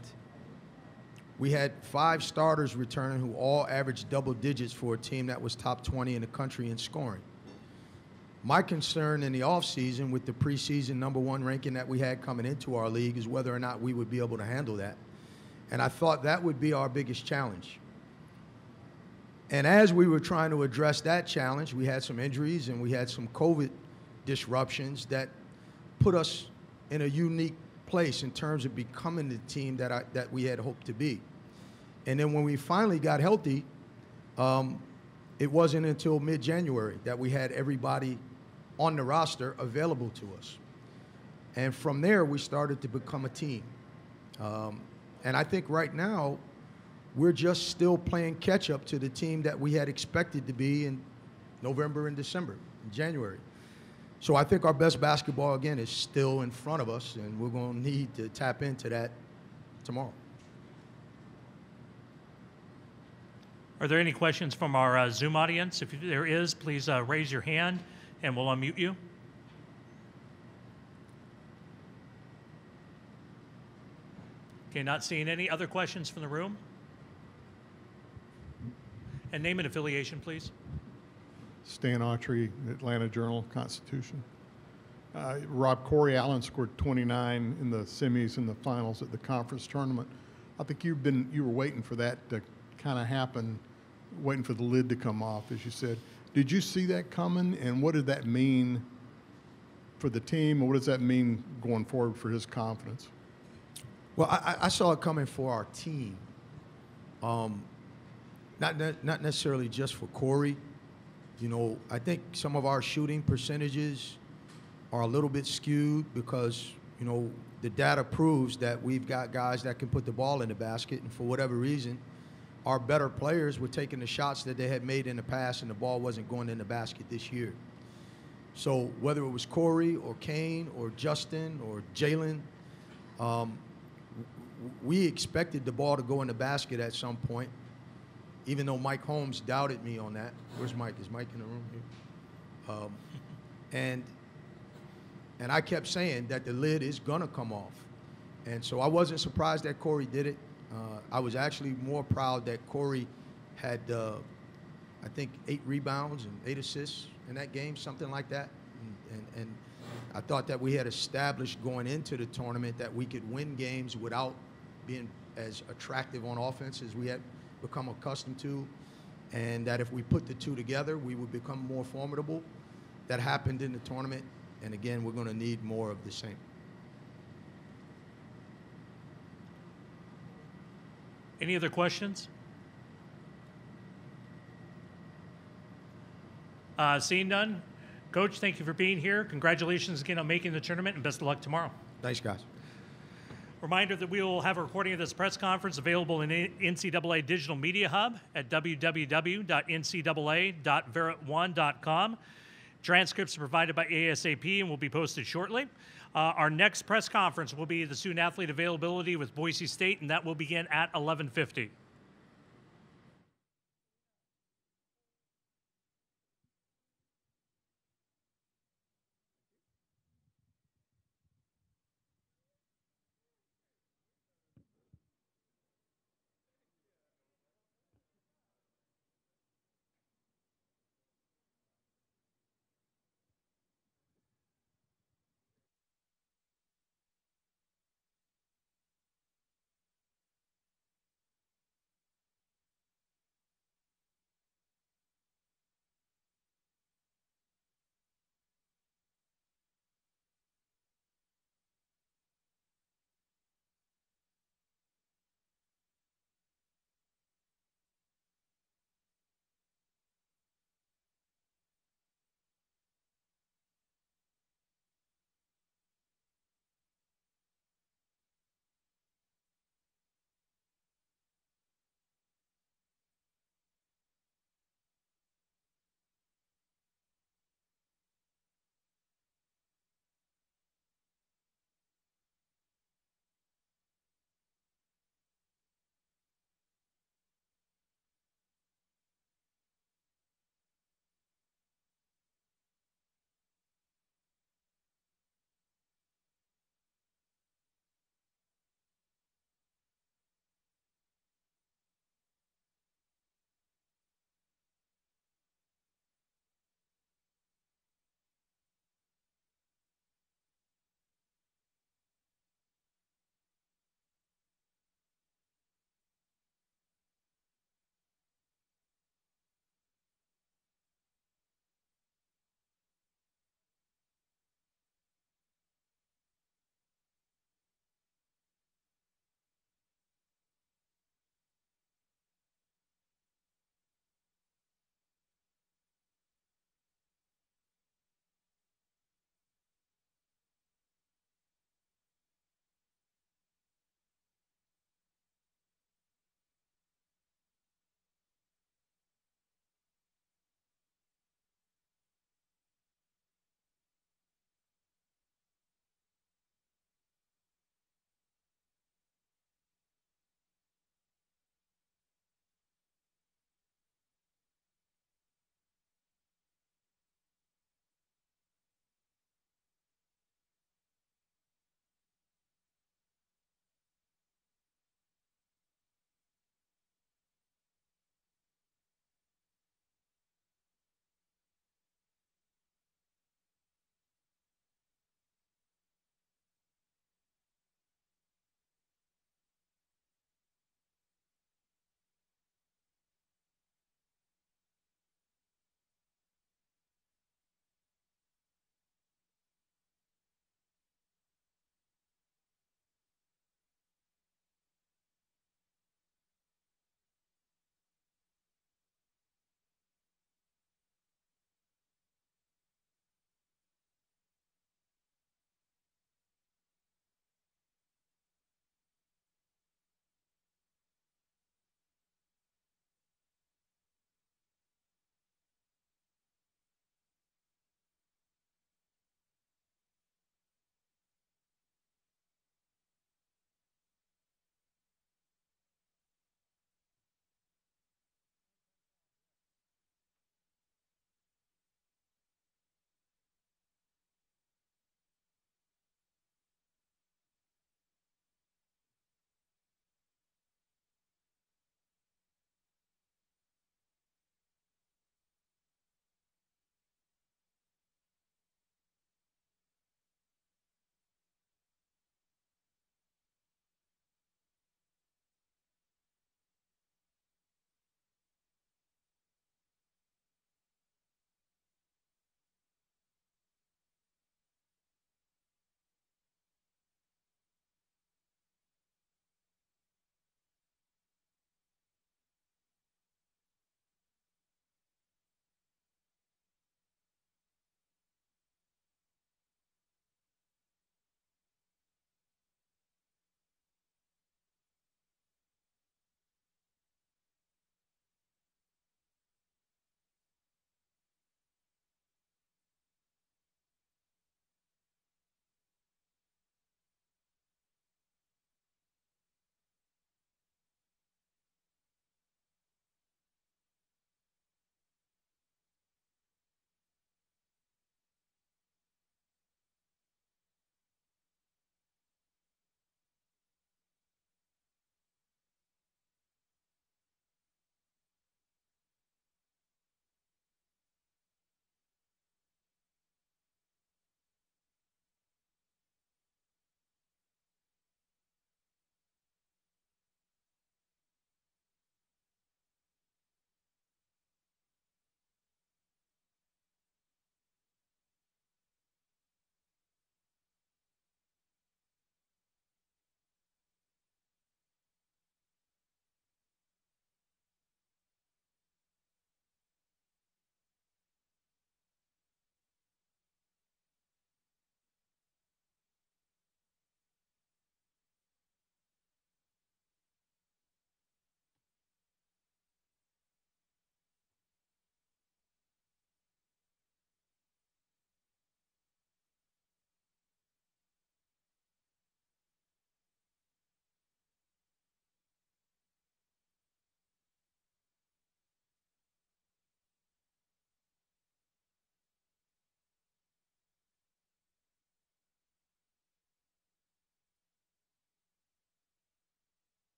we had five starters returning who all averaged double digits for a team that was top 20 in the country in scoring. My concern in the offseason with the preseason number one ranking that we had coming into our league is whether or not we would be able to handle that. And I thought that would be our biggest challenge. And as we were trying to address that challenge, we had some injuries and we had some COVID disruptions that put us in a unique place in terms of becoming the team that, I, that we had hoped to be. And then when we finally got healthy, um, it wasn't until mid January that we had everybody on the roster available to us. And from there, we started to become a team. Um, and I think right now, we're just still playing catch up to the team that we had expected to be in November and December, January. So I think our best basketball, again, is still in front of us, and we're going to need to tap into that tomorrow. Are there any questions from our uh, Zoom audience? If there is, please uh, raise your hand and we'll unmute you. Okay, not seeing any. Other questions from the room? And name and affiliation, please. Stan Awtrey, Atlanta Journal Constitution. Uh, Rob Corey Allen scored 29 in the semis and the finals at the conference tournament. I think you've been you were waiting for that to kind of happen, waiting for the lid to come off, as you said. Did you see that coming, and what did that mean for the team, or what does that mean going forward for his confidence? Well, I, I saw it coming for our team. Um, not, ne- not necessarily just for Corey. You know, I think some of our shooting percentages are a little bit skewed because, you know, the data proves that we've got guys that can put the ball in the basket, and for whatever reason, our better players were taking the shots that they had made in the past, and the ball wasn't going in the basket this year. So whether it was Corey or Kane or Justin or Jalen, um, we expected the ball to go in the basket at some point, even though Mike Holmes doubted me on that. Where's Mike? Is Mike in the room here? Um, and and I kept saying that the lid is gonna come off, and so I wasn't surprised that Corey did it. Uh, I was actually more proud that Corey had, uh, I think, eight rebounds and eight assists in that game, something like that. And, and, and I thought that we had established going into the tournament that we could win games without being as attractive on offense as we had become accustomed to, and that if we put the two together, we would become more formidable. That happened in the tournament, and again, we're going to need more of the same. Any other questions? Uh, seeing none, Coach, thank you for being here. Congratulations again on making the tournament, and best of luck tomorrow. Thanks, guys. Reminder that we will have a recording of this press conference available in NCAA Digital Media Hub at www.ncaa.verit1.com. Transcripts are provided by ASAP and will be posted shortly. Uh, our next press conference will be the student athlete availability with Boise State, and that will begin at 1150.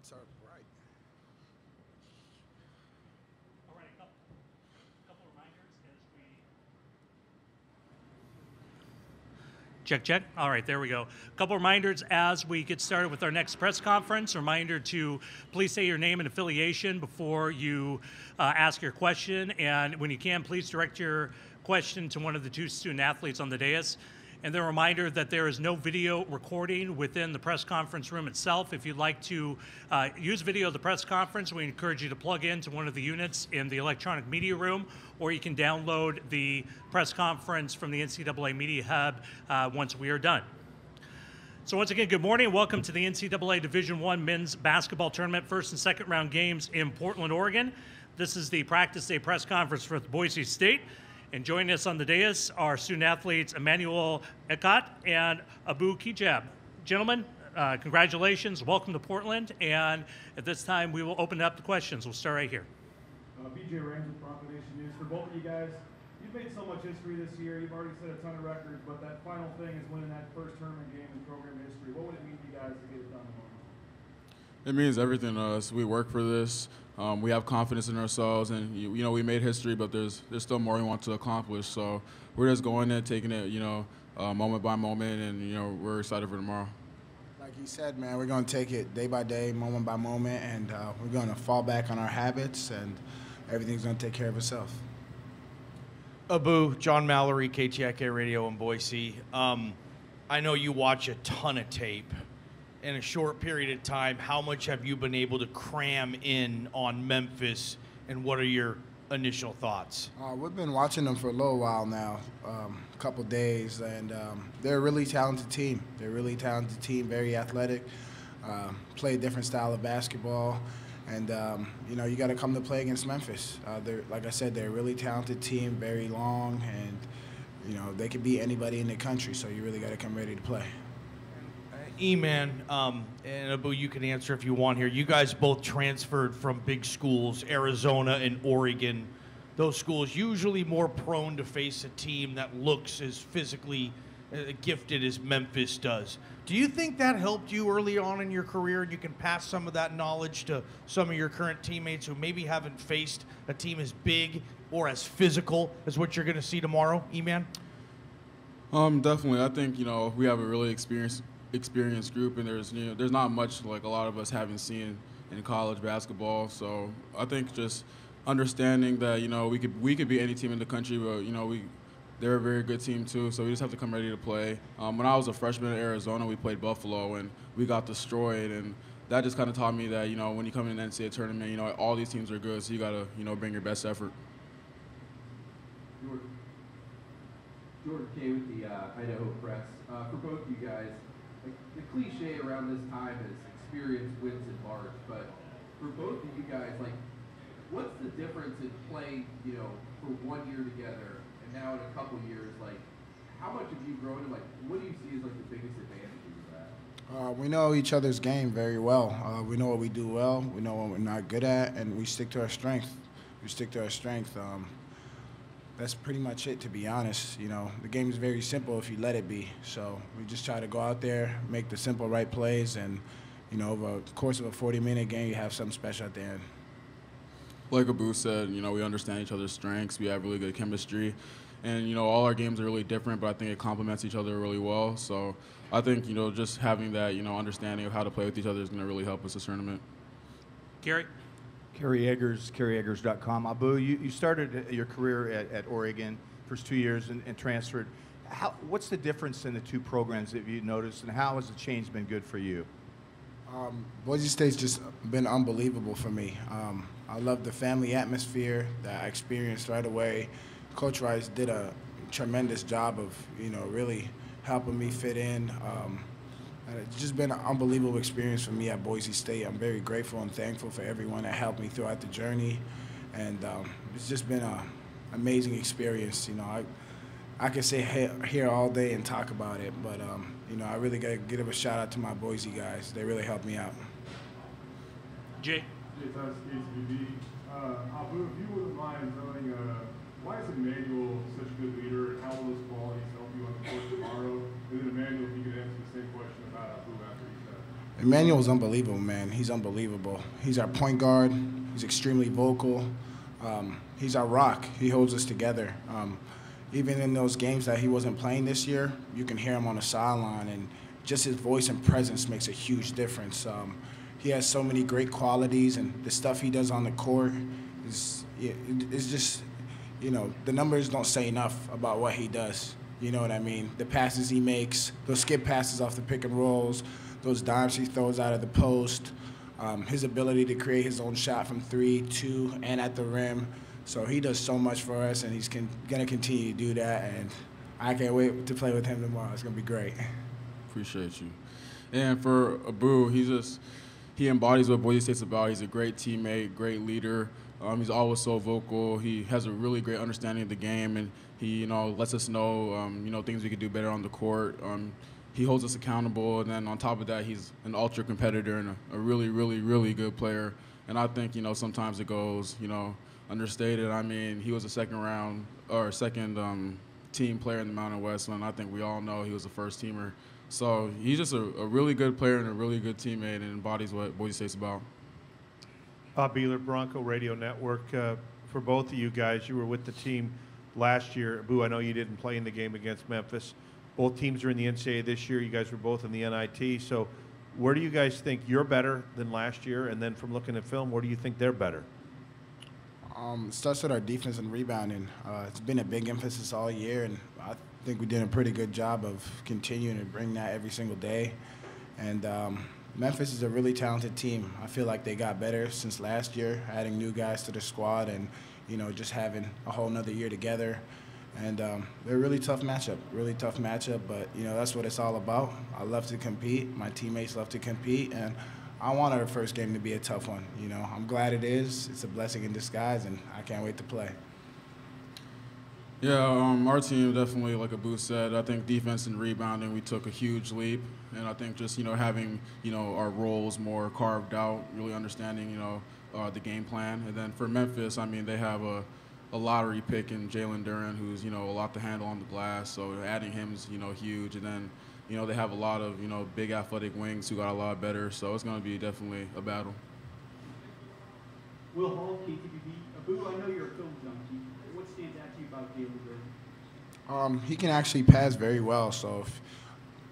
Lights are bright. All right, a couple, couple reminders as we. Check, check. All right, there we go. A couple reminders as we get started with our next press conference. Reminder to please say your name and affiliation before you uh, ask your question. And when you can, please direct your question to one of the two student athletes on the dais. And a reminder that there is no video recording within the press conference room itself. If you'd like to uh, use video of the press conference, we encourage you to plug into one of the units in the electronic media room, or you can download the press conference from the NCAA Media Hub uh, once we are done. So once again, good morning. Welcome to the NCAA Division One Men's Basketball Tournament first and second round games in Portland, Oregon. This is the practice day press conference for Boise State. And joining us on the dais are student athletes Emmanuel Akot and Abu Kigab. Gentlemen, uh, congratulations. Welcome to Portland. And at this time, we will open up the questions. We'll start right here. Uh, BJ Rains with Bronco Nation News. For both of you guys, you've made so much history this year. You've already set a ton of records, but that final thing is winning that first tournament game in program history. What would it mean to you guys to get it done tomorrow? It means everything to us. We work for this. Um, we have confidence in ourselves, and you, you, know we made history, but there's there's still more we want to accomplish. So we're just going there, taking it, you know, uh, moment by moment, and you know we're excited for tomorrow. Like you said, man, we're going to take it day by day, moment by moment, and uh, we're going to fall back on our habits, and everything's going to take care of itself. Abu, John Mallory, KTIK Radio in Boise. Um, I know you watch a ton of tape in a short period of time. How much have you been able to cram in on Memphis, and what are your initial thoughts? Uh, we've been watching them for a little while now, um, a couple days, and um, they're a really talented team. They're a really talented team, very athletic, uh, play a different style of basketball. And um, you know you got to come to play against Memphis. Uh, they're like I said, they're a really talented team, very long, and you know they could beat anybody in the country. So you really got to come ready to play. E-Man um, and Abu, you can answer if you want here. You guys both transferred from big schools, Arizona and Oregon. Those schools usually more prone to face a team that looks as physically uh, gifted as Memphis does. Do you think that helped you early on in your career and you can pass some of that knowledge to some of your current teammates who maybe haven't faced a team as big or as physical as what you're going to see tomorrow, E-Man? Um, definitely. I think you know we have a really experienced experienced group, and there's you know there's not much like a lot of us haven't seen in college basketball. So I think just understanding that you know we could we could be any team in the country, but you know we they're a very good team too. So we just have to come ready to play. Um, when I was a freshman in Arizona, we played Buffalo and we got destroyed, and that just kind of taught me that you know when you come in an NCAA tournament, you know all these teams are good, so you gotta you know bring your best effort. Jordan, Jordan Kay with the uh, Idaho Press. Uh, for both you guys, the cliche around this time is experience wins in March, but for both of you guys, like, what's the difference in playing, you know, for one year together and now in a couple years? Like, how much have you grown? And like, what do you see as like the biggest advantages of that? Uh, we know each other's game very well. Uh, we know what we do well. We know what we're not good at, and we stick to our strength. We stick to our strength. Um, that's pretty much it, to be honest. You know, the game is very simple if you let it be. So we just try to go out there, make the simple right plays, and you know, over the course of a 40-minute game, you have something special at the end. Like Abu said, you know, we understand each other's strengths. We have really good chemistry. And, you know, all our games are really different, but I think it complements each other really well. So I think, you know, just having that, you know, understanding of how to play with each other is going to really help us this tournament. Gary? Kerry Eggers, KerryEggers.com. Abu, you, you started your career at, at Oregon, first two years, and, and transferred. How, what's the difference in the two programs that you noticed, and how has the change been good for you? Um, Boise State's just been unbelievable for me. Um, I love the family atmosphere that I experienced right away. Coach Rice did a tremendous job of, you know, really helping me fit in. Um, it's just been an unbelievable experience for me at Boise State. I'm very grateful and thankful for everyone that helped me throughout the journey, and um, it's just been an amazing experience. You know, I I could sit here all day and talk about it, but um, you know, I really got to give a shout out to my Boise guys. They really helped me out. Jay. Jay Tust, KTVB. Uh, Abu, if you wouldn't mind telling, uh, why is Emmanuel such a good leader, and how will those qualities help you on the court tomorrow? And then Emmanuel, if you could answer the same question about Abu after he said. Emmanuel's unbelievable, man. He's unbelievable. He's our point guard. He's extremely vocal. Um, he's our rock. He holds us together. Um, even in those games that he wasn't playing this year, you can hear him on the sideline, and just his voice and presence makes a huge difference. Um, he has so many great qualities, and the stuff he does on the court is is just, you know, the numbers don't say enough about what he does. You know what I mean? The passes he makes, those skip passes off the pick and rolls, those dimes he throws out of the post, um, his ability to create his own shot from three, two, and at the rim. So he does so much for us, and he's con- going to continue to do that. And I can't wait to play with him tomorrow. It's going to be great. Appreciate you. And for Abu, he just he embodies what Boise State's about. He's a great teammate, great leader. Um, he's always so vocal. He has a really great understanding of the game, and he you know lets us know um, you know things we could do better on the court. Um, he holds us accountable, and then on top of that, he's an ultra competitor and a, a really, really, really good player. And I think you know sometimes it goes you know understated. I mean, he was a second round or second um, team player in the Mountain West, and I think we all know he was a first teamer. So he's just a, a really good player and a really good teammate, and embodies what Boise State's about. Bob Behler, Bronco Radio Network. Uh, for both of you guys, you were with the team last year. Boo, I know you didn't play in the game against Memphis. Both teams are in the NCAA this year. You guys were both in the NIT. So, where do you guys think you're better than last year? And then from looking at film, where do you think they're better? Um, starts with our defense and rebounding. Uh, it's been a big emphasis all year, and I think we did a pretty good job of continuing to bring that every single day. And um, Memphis is a really talented team. I feel like they got better since last year, adding new guys to the squad and, you know, just having a whole nother year together. And um, they're a really tough matchup, really tough matchup, but, you know, that's what it's all about. I love to compete. My teammates love to compete, and I want our first game to be a tough one. You know, I'm glad it is. It's a blessing in disguise, and I can't wait to play. Yeah, um, our team definitely, like Abu said, I think defense and rebounding, we took a huge leap. And I think just, you know, having, you know, our roles more carved out, really understanding, you know, uh, the game plan. And then for Memphis, I mean, they have a, a lottery pick in Jalen Duren, who's, you know, a lot to handle on the glass. So adding him is, you know, huge. And then, you know, they have a lot of, you know, big athletic wings who got a lot better. So it's going to be definitely a battle. Will Hall, KTVB. Abu, I know you're a film junkie. What stands out to you about Jalen Duren? Um, he can actually pass very well. So if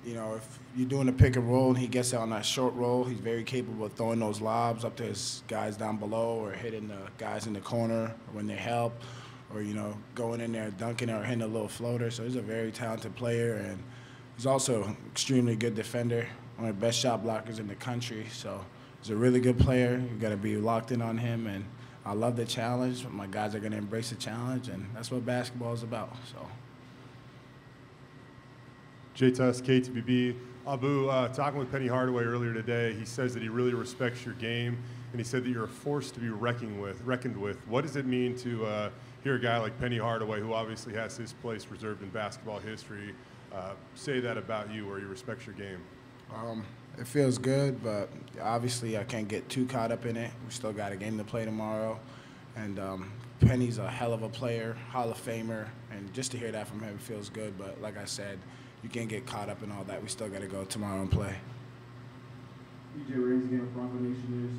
you know if you're doing a pick and roll and he gets out on that short roll, he's very capable of throwing those lobs up to his guys down below or hitting the guys in the corner when they help, or you know going in there dunking or hitting a little floater. So he's a very talented player and he's also an extremely good defender, one of the best shot blockers in the country. So he's a really good player. You've got to be locked in on him and. I love the challenge. My guys are going to embrace the challenge, and that's what basketball is about. So. Jay Tust, KTVB. Abu, uh, talking with Penny Hardaway earlier today, he says that he really respects your game, and he said that you're a force to be reckoning with. Reckoned with. What does it mean to uh, hear a guy like Penny Hardaway, who obviously has his place reserved in basketball history, uh, say that about you, where he respects your game? Um, it feels good, but obviously I can't get too caught up in it. We still got a game to play tomorrow, and um, Penny's a hell of a player, Hall of Famer, and just to hear that from him feels good. But like I said, you can't get caught up in all that. We still got to go tomorrow and play. EJ Rains again with Bronco Nation News.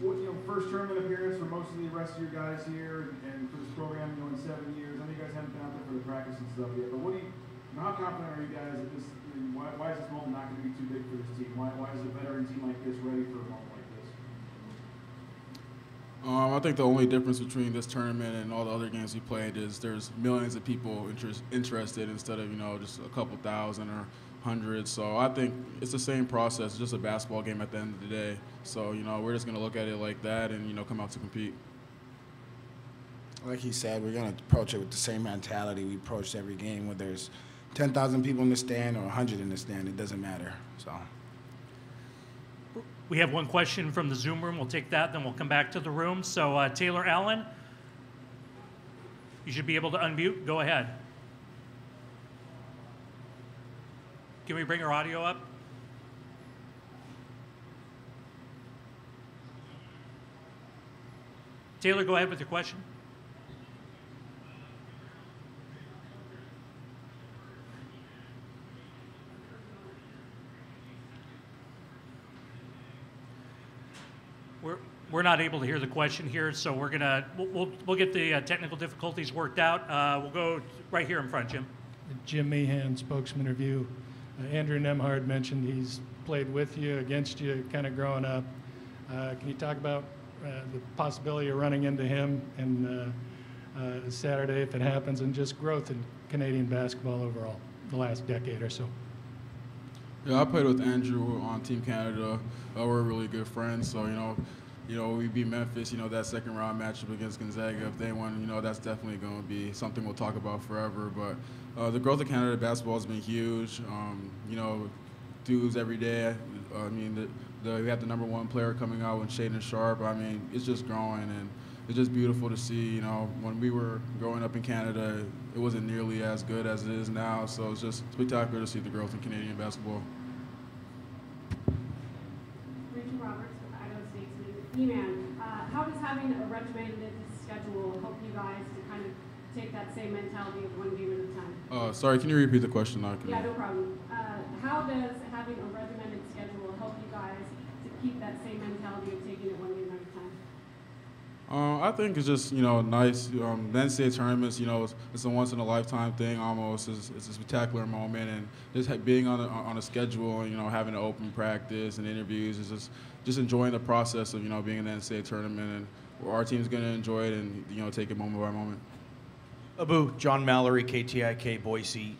What, you know, first tournament appearance for most of the rest of your guys here, and for this program, you know, in seven years. I know you guys haven't been out there for the practice and stuff yet, but what do you, how confident are you guys that this? Why, why is this moment not going to be too big for this team? Why, why is a veteran team like this ready for a moment? Um, I think the only difference between this tournament and all the other games we played is there's millions of people interest, interested instead of you know just a couple thousand or hundreds. So I think it's the same process, just a basketball game at the end of the day. So you know we're just gonna look at it like that and you know come out to compete. Like he said, we're gonna approach it with the same mentality we approached every game. Whether there's 10,000 people in the stand or 100 in the stand, it doesn't matter. So. We have one question from the Zoom room. We'll take that, then we'll come back to the room. So, uh, Taylor Allen, you should be able to unmute. Go ahead. Can we bring our audio up? Taylor, go ahead with your question. We're, we're not able to hear the question here, so we're gonna, we'll, we'll, we'll get the uh, technical difficulties worked out. Uh, we'll go right here in front, Jim. Jim Meehan, spokesman review. Uh, Andrew Nembhard mentioned he's played with you, against you, kind of growing up. Uh, can you talk about uh, the possibility of running into him and uh, uh, Saturday if it happens, and just growth in Canadian basketball overall, the last decade or so? Yeah, I played with Andrew on Team Canada. Uh, we're really good friends, so you know, you know, we beat Memphis. You know, that second round matchup against Gonzaga. If they won, you know, that's definitely going to be something we'll talk about forever. But uh, the growth of Canada basketball has been huge. Um, you know, dudes every day. I mean, the, the, we have the number one player coming out with Shaedon Sharpe. I mean, it's just growing and it's just beautiful to see. You know, when we were growing up in Canada, it wasn't nearly as good as it is now. So it's just spectacular to see the growth in Canadian basketball. Rachel Roberts with Idaho Statesman. E-Man, uh, how does having a regimented schedule help you guys to kind of take that same mentality of one game at a time? Uh, sorry, can you repeat the question? I can Yeah, no problem. Uh, how does having a regimented schedule help you guys to keep that same mentality of taking it one game at a time? Um, I think it's just you know nice. Um, NCAA tournaments, you know, it's, it's a once in a lifetime thing almost. It's, it's a spectacular moment, and just being on a, on a schedule, and, you know, having an open practice and interviews is just just enjoying the process of you know being in the NCAA tournament, and our team's gonna enjoy it and you know take it moment by moment. Abu, John Mallory, KTIK Boise.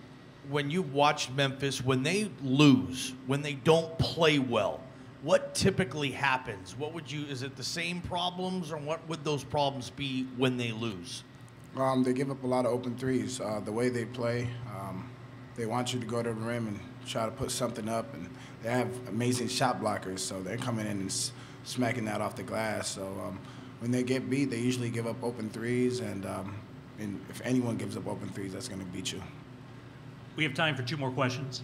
When you watch Memphis, when they lose, when they don't play well, what typically happens? What would you, is it the same problems or what would those problems be when they lose? Um, they give up a lot of open threes. Uh, the way they play, um, they want you to go to the rim and try to put something up, and they have amazing shot blockers, so they're coming in and s- smacking that off the glass. So um, when they get beat, they usually give up open threes, and, um, and if anyone gives up open threes, that's going to beat you. We have time for two more questions.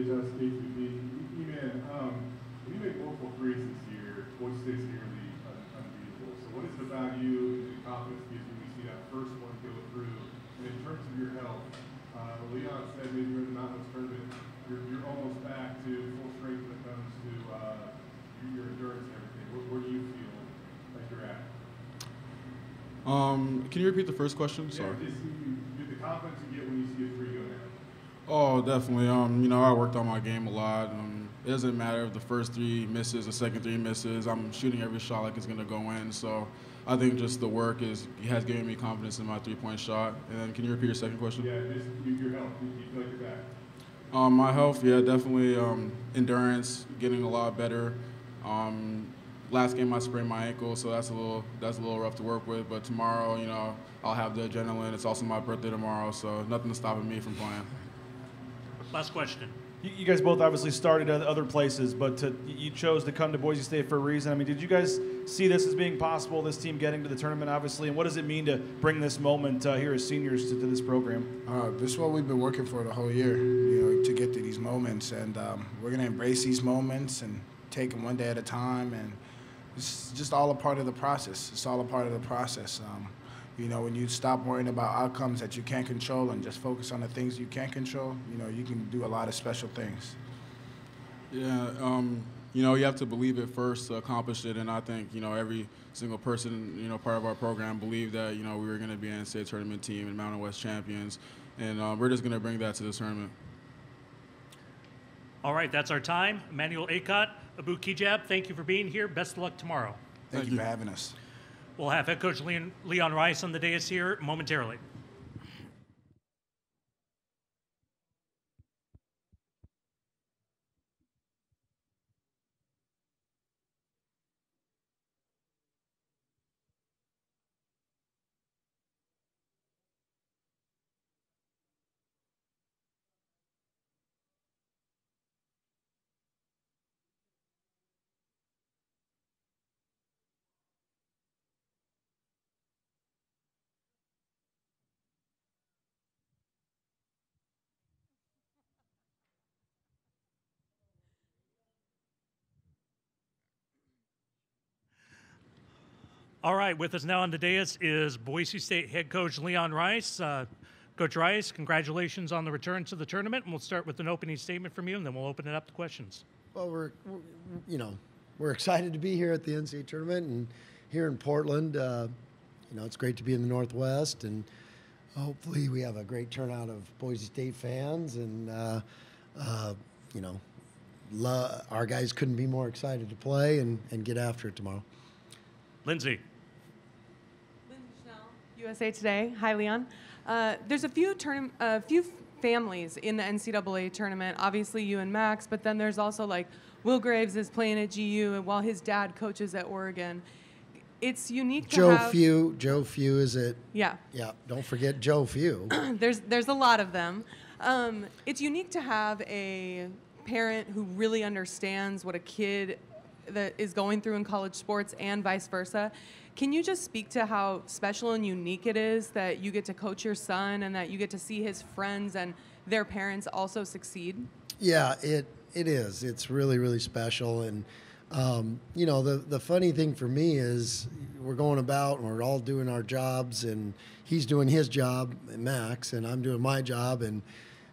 Jones, KTV. E-Man, um, when you make multiple threes this year, Boise State's nearly un- unbeatable. So what is it about you and the confidence gives you when you see that first one go through? And in terms of your health, uh, Leon said maybe you're in the Mountain tournament, you're, you're almost back to full strength when it comes to uh, your, endurance and everything. Where, where do you feel like you're at? Um, can you repeat the first question? Yeah, Sorry. just you, you, the confidence you get when you see a three go down. Oh, definitely. Um, you know, I worked on my game a lot. Um, it doesn't matter if the first three misses, the second three misses. I'm shooting every shot like it's gonna go in. So, I think just the work is has given me confidence in my three-point shot. And then, can you repeat your second question? Yeah, just your health. You, you feel like you're back. Um, my health, yeah, definitely. Um, endurance, getting a lot better. Um, last game I sprained my ankle, so that's a little that's a little rough to work with. But tomorrow, you know, I'll have the adrenaline. It's also my birthday tomorrow, so nothing stopping me from playing. Last question. You you guys both obviously started at other places, but to, you chose to come to Boise State for a reason. I mean, did you guys see this as being possible, this team getting to the tournament, obviously? And what does it mean to bring this moment uh, here as seniors to, to this program? Uh, this is what we've been working for the whole year, you know, to get to these moments, and um, we're gonna embrace these moments and take them one day at a time, and it's just all a part of the process. It's all a part of the process. Um, you know, when you stop worrying about outcomes that you can't control and just focus on the things you can control, you know, you can do a lot of special things. Yeah, um, you know, you have to believe it first to accomplish it, and I think you know every single person, you know, part of our program believed that you know we were going to be an NCAA tournament team and Mountain West champions, and uh, we're just going to bring that to the tournament. All right, that's our time. Emmanuel Akot, Abu Kigab, thank you for being here. Best of luck tomorrow. Thank, you for having us. We'll have head coach Leon, Leon Rice on the dais here momentarily. All right, with us now on the dais is Boise State head coach Leon Rice. Uh, coach Rice, congratulations on the return to the tournament. And we'll start with an opening statement from you, and then we'll open it up to questions. Well, we're, we're you know, we're excited to be here at the NCAA tournament and here in Portland. Uh, you know, it's great to be in the Northwest, and hopefully we have a great turnout of Boise State fans. And uh, uh, you know, lo- our guys couldn't be more excited to play and, and get after it tomorrow. Lindsay. USA Today. Hi, Leon. Uh, there's a few term, a few families in the NCAA tournament. Obviously, you and Max, but then there's also like Will Graves is playing at GU, and while his dad coaches at Oregon, it's unique to Joe have. Few, Joe Few is it? Yeah. Yeah. Don't forget Joe Few. there's there's a lot of them. Um, it's unique to have a parent who really understands what a kid that is going through in college sports and vice versa. Can you just speak to how special and unique it is that you get to coach your son and that you get to see his friends and their parents also succeed? Yeah, it it is. It's really really special, and um, you know the the funny thing for me is we're going about and we're all doing our jobs, and he's doing his job, Max, and I'm doing my job, and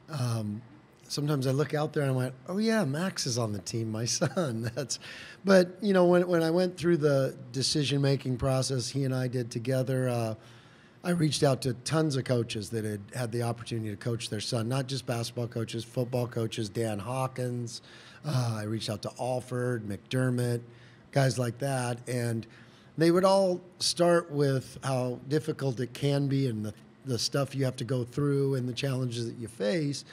um, sometimes I look out there and I went, oh yeah, Max is on the team, my son. That's, but you know when when I went through the decision making process, he and I did together. Uh, I reached out to tons of coaches that had had the opportunity to coach their son, not just basketball coaches, football coaches, Dan Hawkins. Uh, I reached out to Alford, McDermott, guys like that. And they would all start with how difficult it can be and the, the stuff you have to go through and the challenges that you face.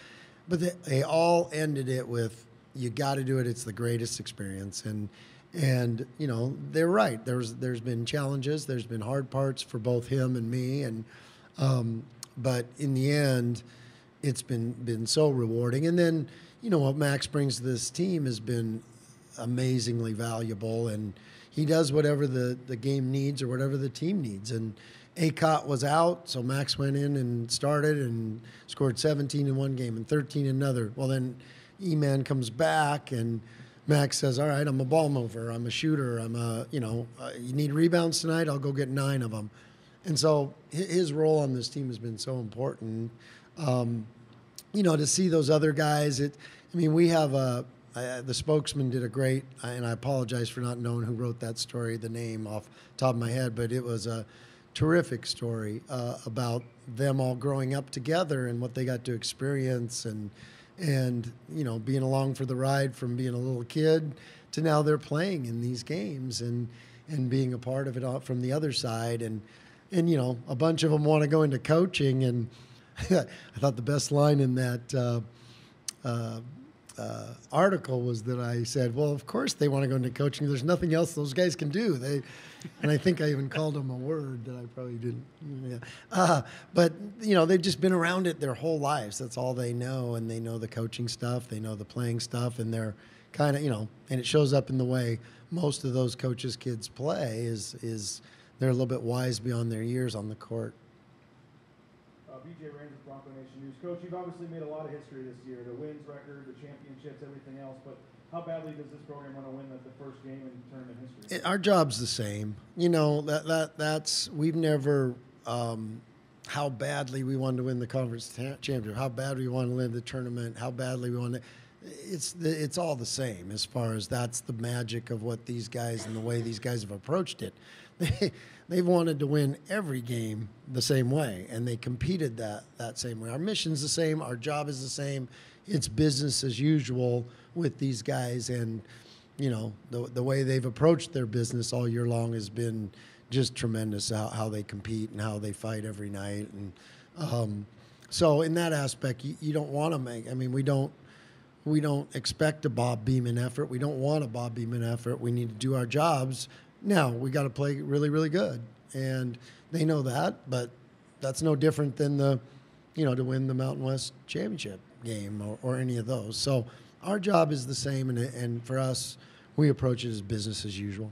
But they, they all ended it with, you got to do it. It's the greatest experience. And and you know they're right. There's there's been challenges. There's been hard parts for both him and me. And um, but in the end, it's been been so rewarding. And then you know what Max brings to this team has been amazingly valuable. And he does whatever the the game needs or whatever the team needs. And Akot was out, so Max went in and started and scored 17 in one game and 13 in another. Well, then E-Man comes back and Max says, "All right, I'm a ball mover. I'm a shooter. I'm a you know, uh, you need rebounds tonight. I'll go get nine of them." And so his role on this team has been so important. Um, you know, to see those other guys. It. I mean, we have a. Uh, the spokesman did a great, and I apologize for not knowing who wrote that story, the name off top of my head, but it was a terrific story uh, about them all growing up together and what they got to experience and and you know being along for the ride from being a little kid to now they're playing in these games and and being a part of it all from the other side and and you know a bunch of them want to go into coaching and I thought the best line in that uh, uh, uh, article was that I said, "Well, of course they want to go into coaching. There's nothing else those guys can do." They, and I think I even called them a word that I probably didn't. Yeah. Uh, but you know, they've just been around it their whole lives. That's all they know, and they know the coaching stuff, they know the playing stuff, and they're kind of you know, and it shows up in the way most of those coaches' kids play. Is is they're a little bit wise beyond their years on the court. Uh, BJ with Bronco Nation News. Coach, you've obviously made a lot of history this year, the wins record, the championships, everything else, but how badly does this program want to win the, the first game in tournament history? It- our job's the same. You know that that that's we've never um, how badly we wanted to win the conference championship, how bad we want to win the tournament, how badly we want to. It's the, it's all the same as far as that's the magic of what these guys and the way these guys have approached it. They they've wanted to win every game the same way, and they competed that that same way. Our mission's the same. Our job is the same. It's business as usual with these guys, and you know the the way they've approached their business all year long has been just tremendous. How, how they compete and how they fight every night, and um, so in that aspect, you, you don't want to make. I mean, we don't we don't expect a Bob Beamon effort. We don't want a Bob Beamon effort. We need to do our jobs. Now we got to play really, really good, and they know that. But that's no different than the, you know, to win the Mountain West championship game or, or any of those. So our job is the same, and and for us, we approach it as business as usual.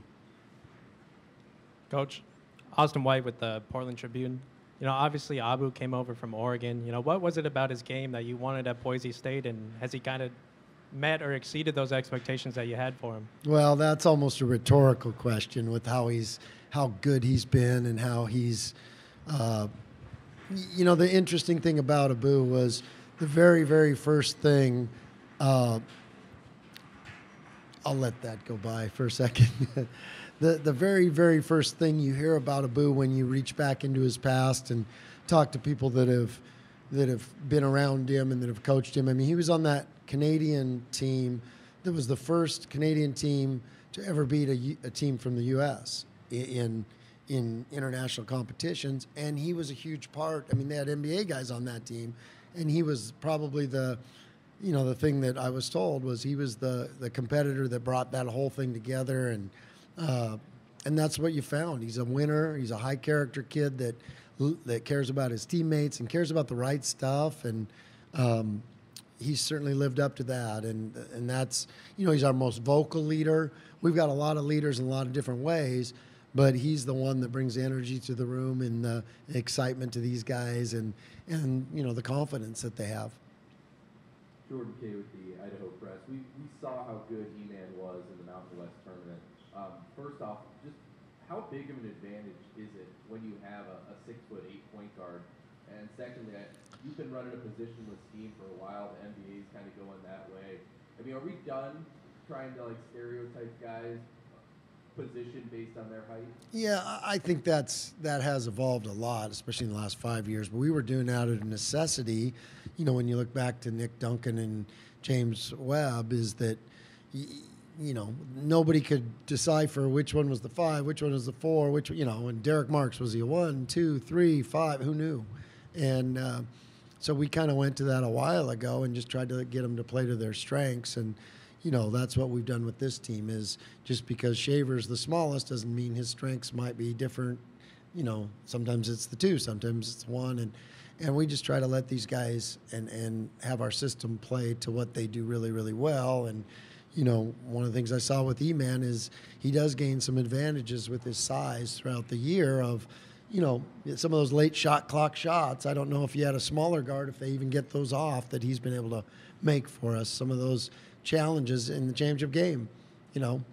Coach, Austin White with the Portland Tribune. You know, obviously Abu came over from Oregon. You know, what was it about his game that you wanted at Boise State, and has he kind of met or exceeded those expectations that you had for him? Well, that's almost a rhetorical question with how he's how good he's been and how he's. Uh, you know, the interesting thing about Abu was the very, very first thing. Uh, I'll let that go by for a second. the the very very first thing you hear about Abu when you reach back into his past and talk to people that have that have been around him and that have coached him. I mean, he was on that Canadian team that was the first Canadian team to ever beat a team from the U.S. in in international competitions, and he was a huge part. I mean, they had NBA guys on that team, and he was probably the you know the thing that I was told was he was the the competitor that brought that whole thing together and uh, and that's what you found. He's a winner. He's a high character kid that that cares about his teammates and cares about the right stuff and um, he's certainly lived up to that and and that's you know he's our most vocal leader. We've got a lot of leaders in a lot of different ways. But he's the one that brings energy to the room and the excitement to these guys, and, and you know the confidence that they have. Jordan K with the Idaho Press. We, we saw how good E-Man was in the Mountain West tournament. Um, first off, just how big of an advantage is it when you have a, a six foot eight point guard? And secondly, I, you've been running a positionless team for a while. The NBA is kind of going that way. I mean, are we done trying to like stereotype guys position based on their height? Yeah, I I think that's that has evolved a lot, especially in the last five years. But we were doing that out of necessity. You know, when you look back to Nick Duncan and James Webb, is that you know nobody could decipher which one was the five, which one was the four, which you know. And Derrick Marks was he a one, two, three, five? Who knew? And uh, so we kind of went to that a while ago and just tried to get them to play to their strengths and you know that's what we've done with this team is just because Shaver's the smallest doesn't mean his strengths might be different. You know, sometimes it's the two, sometimes it's one, and and we just try to let these guys and and have our system play to what they do really really well. And you know, one of the things I saw with E-Man is he does gain some advantages with his size throughout the year of. You know, some of those late shot clock shots. I don't know if you had a smaller guard, if they even get those off, that he's been able to make for us. Some of those challenges in the championship game. You know,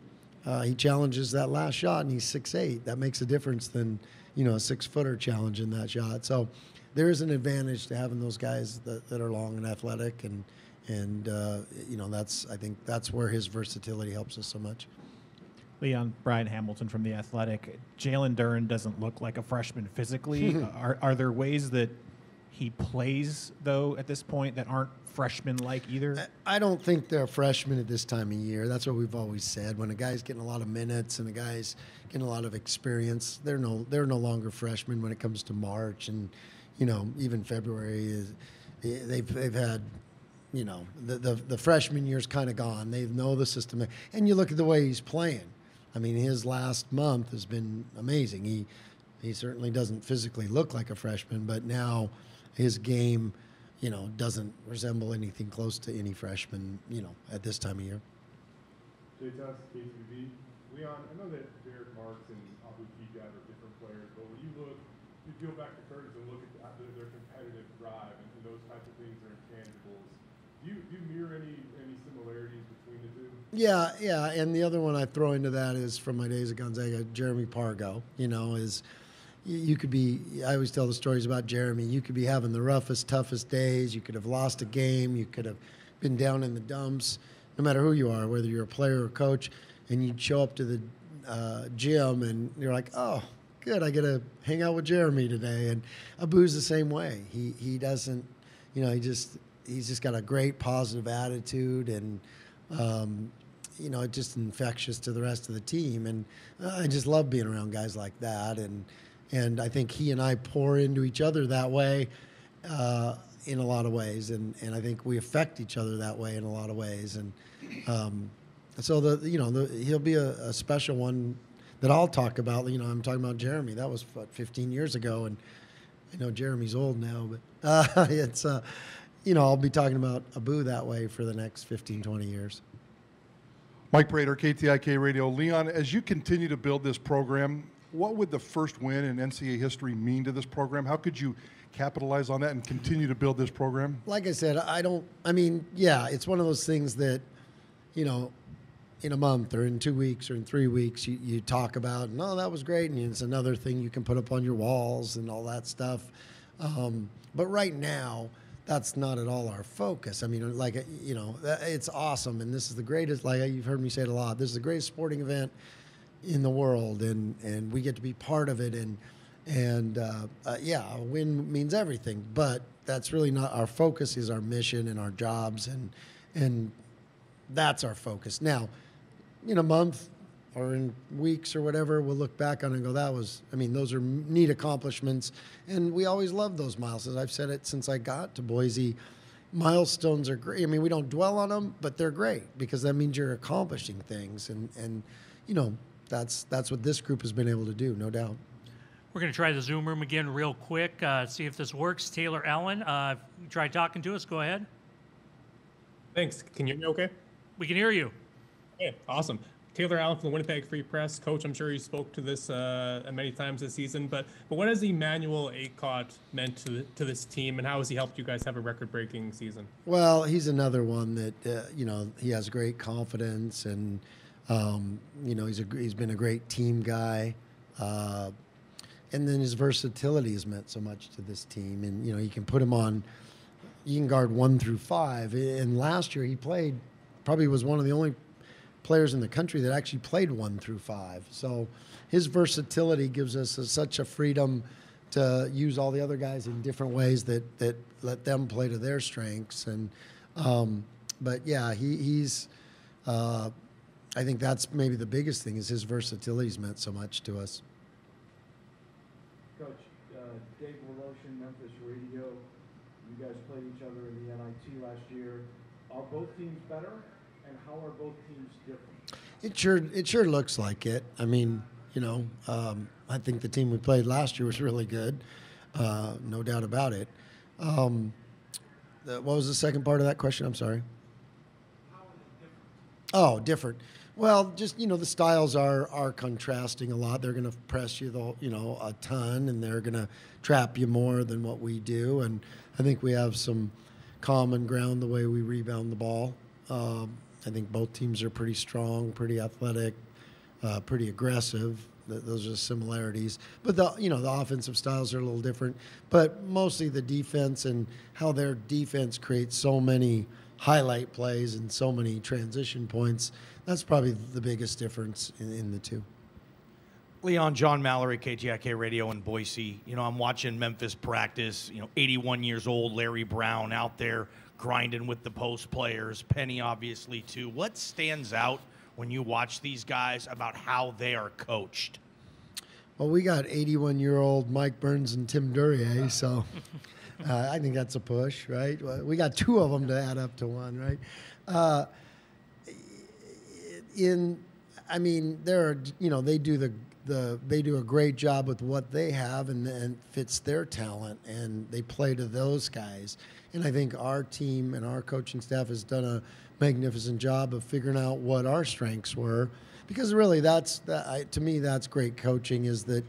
uh, he challenges that last shot and he's six eight. That makes a difference than you know a six footer challenge in that shot. So there is an advantage to having those guys that, that are long and athletic and and uh, you know that's I think that's where his versatility helps us so much. Leon Brian Hamilton from the Athletic. Jalen Duren doesn't look like a freshman physically. are are there ways that he plays though at this point that aren't freshman like either? I don't think they're freshmen at this time of year. That's what we've always said. When a guy's getting a lot of minutes and a guy's getting a lot of experience, they're no they're no longer freshmen when it comes to March and you know even February. Is, they've they've had you know the the, the freshman year's kind of gone. They know the system, and you look at the way he's playing. I mean, his last month has been amazing. He he certainly doesn't physically look like a freshman, but now his game you know, doesn't resemble anything close to any freshman, you know, at this time of year. Jay KTVB. Leon, I know that Derrick Marks and Abu Kigab are different players, but when you look, you peel back curtains and look at the, their competitive drive and, and those types of things are intangibles. Do you, do you mirror any, any similarities between the two? Yeah, yeah, and the other one I throw into that is from my days at Gonzaga, Jeremy Pargo. You know, is you could be i always tell the stories about jeremy you could be having the roughest toughest days you could have lost a game you could have been down in the dumps no matter who you are whether you're a player or coach and you'd show up to the uh, gym and you're like oh good i get to hang out with jeremy today and abu's the same way he he doesn't you know he just he's just got a great positive attitude and um, you know, it's just infectious to the rest of the team. And I just love being around guys like that. And and I think he and I pour into each other that way uh, in a lot of ways, and, and I think we affect each other that way in a lot of ways, and um, so the you know the, he'll be a, a, special one that I'll talk about. You know, I'm talking about Jeremy. That was what 15 years ago, and I know Jeremy's old now, but uh, it's uh, you know I'll be talking about Abu that way for the next 15, 20 years. Mike Prater, KTIK Radio. Leon, as you continue to build this program, what would the first win in NCAA history mean to this program? How could you capitalize on that and continue to build this program? Like I said, I don't, I mean, yeah, it's one of those things that, you know, in a month or in two weeks or in three weeks, you, you talk about, no, that was great. And it's another thing you can put up on your walls and all that stuff. Um, but right now, that's not at all our focus. I mean, like you know, it's awesome, and this is the greatest. Like you've heard me say it a lot. This is the greatest sporting event in the world, and and we get to be part of it. And and uh, uh, yeah, a win means everything, but that's really not our focus. Is our mission and our jobs, and and that's our focus. Now, in a month or in weeks or whatever, we'll look back on it and go, that was, I mean, those are neat accomplishments. And we always love those milestones. I've said it since I got to Boise. Milestones are great. I mean, we don't dwell on them, but they're great because that means you're accomplishing things. And, and you know, that's, that's what this group has been able to do, no doubt. We're going to try the Zoom room again real quick, uh, see if this works. Taylor Allen, uh, try talking to us. Go ahead. Thanks. Can you hear me okay? We can hear you. Okay, awesome. Taylor Allen from the Winnipeg Free Press. Coach, I'm sure you spoke to this uh, many times this season, but but what has Emmanuel Akot meant to, to this team, and how has he helped you guys have a record-breaking season? Well, he's another one that uh, you know he has great confidence, and um, you know he's a he's been a great team guy, uh, and then his versatility has meant so much to this team. And you know you can put him on, you can guard one through five. And last year he played, probably was one of the only players in the country that actually played one through five. So his versatility gives us a, such a freedom to use all the other guys in different ways that that let them play to their strengths. And um, but yeah, he, he's. Uh, I think that's maybe the biggest thing is his versatility's meant so much to us. Coach, uh, Dave Woloshin, Memphis Radio. You guys played each other in the NIT last year. Are both teams better, how are both teams different? It sure it sure looks like it. I mean, you know, um, I think the team we played last year was really good, uh, no doubt about it. Um, the, what was the second part of that question? I'm sorry. Oh, different. Well, just you know, the styles are are contrasting a lot. They're going to press you the you know a ton, and they're going to trap you more than what we do. And I think we have some common ground the way we rebound the ball. Um, I think both teams are pretty strong, pretty athletic, uh, pretty aggressive. Th- those are similarities, but the you know the offensive styles are a little different. But mostly the defense and how their defense creates so many highlight plays and so many transition points. That's probably the biggest difference in, in the two. Leon, John Mallory, KTIK Radio in Boise. You know, I'm watching Memphis practice. You know, 81 years old, Larry Brown out there grinding with the post players. Penny, obviously, too. What stands out when you watch these guys about how they are coached? Well, we got 81 year old Mike Burns and Tim Duryea, so uh, I think that's a push, right? Well, We got two of them to add up to one, right? Uh, in, I mean, there are, you know, they do the the they do a great job with what they have and and fits their talent, and they play to those guys. And I think our team and our coaching staff has done a magnificent job of figuring out what our strengths were, because really that's that, I, to me that's great coaching is that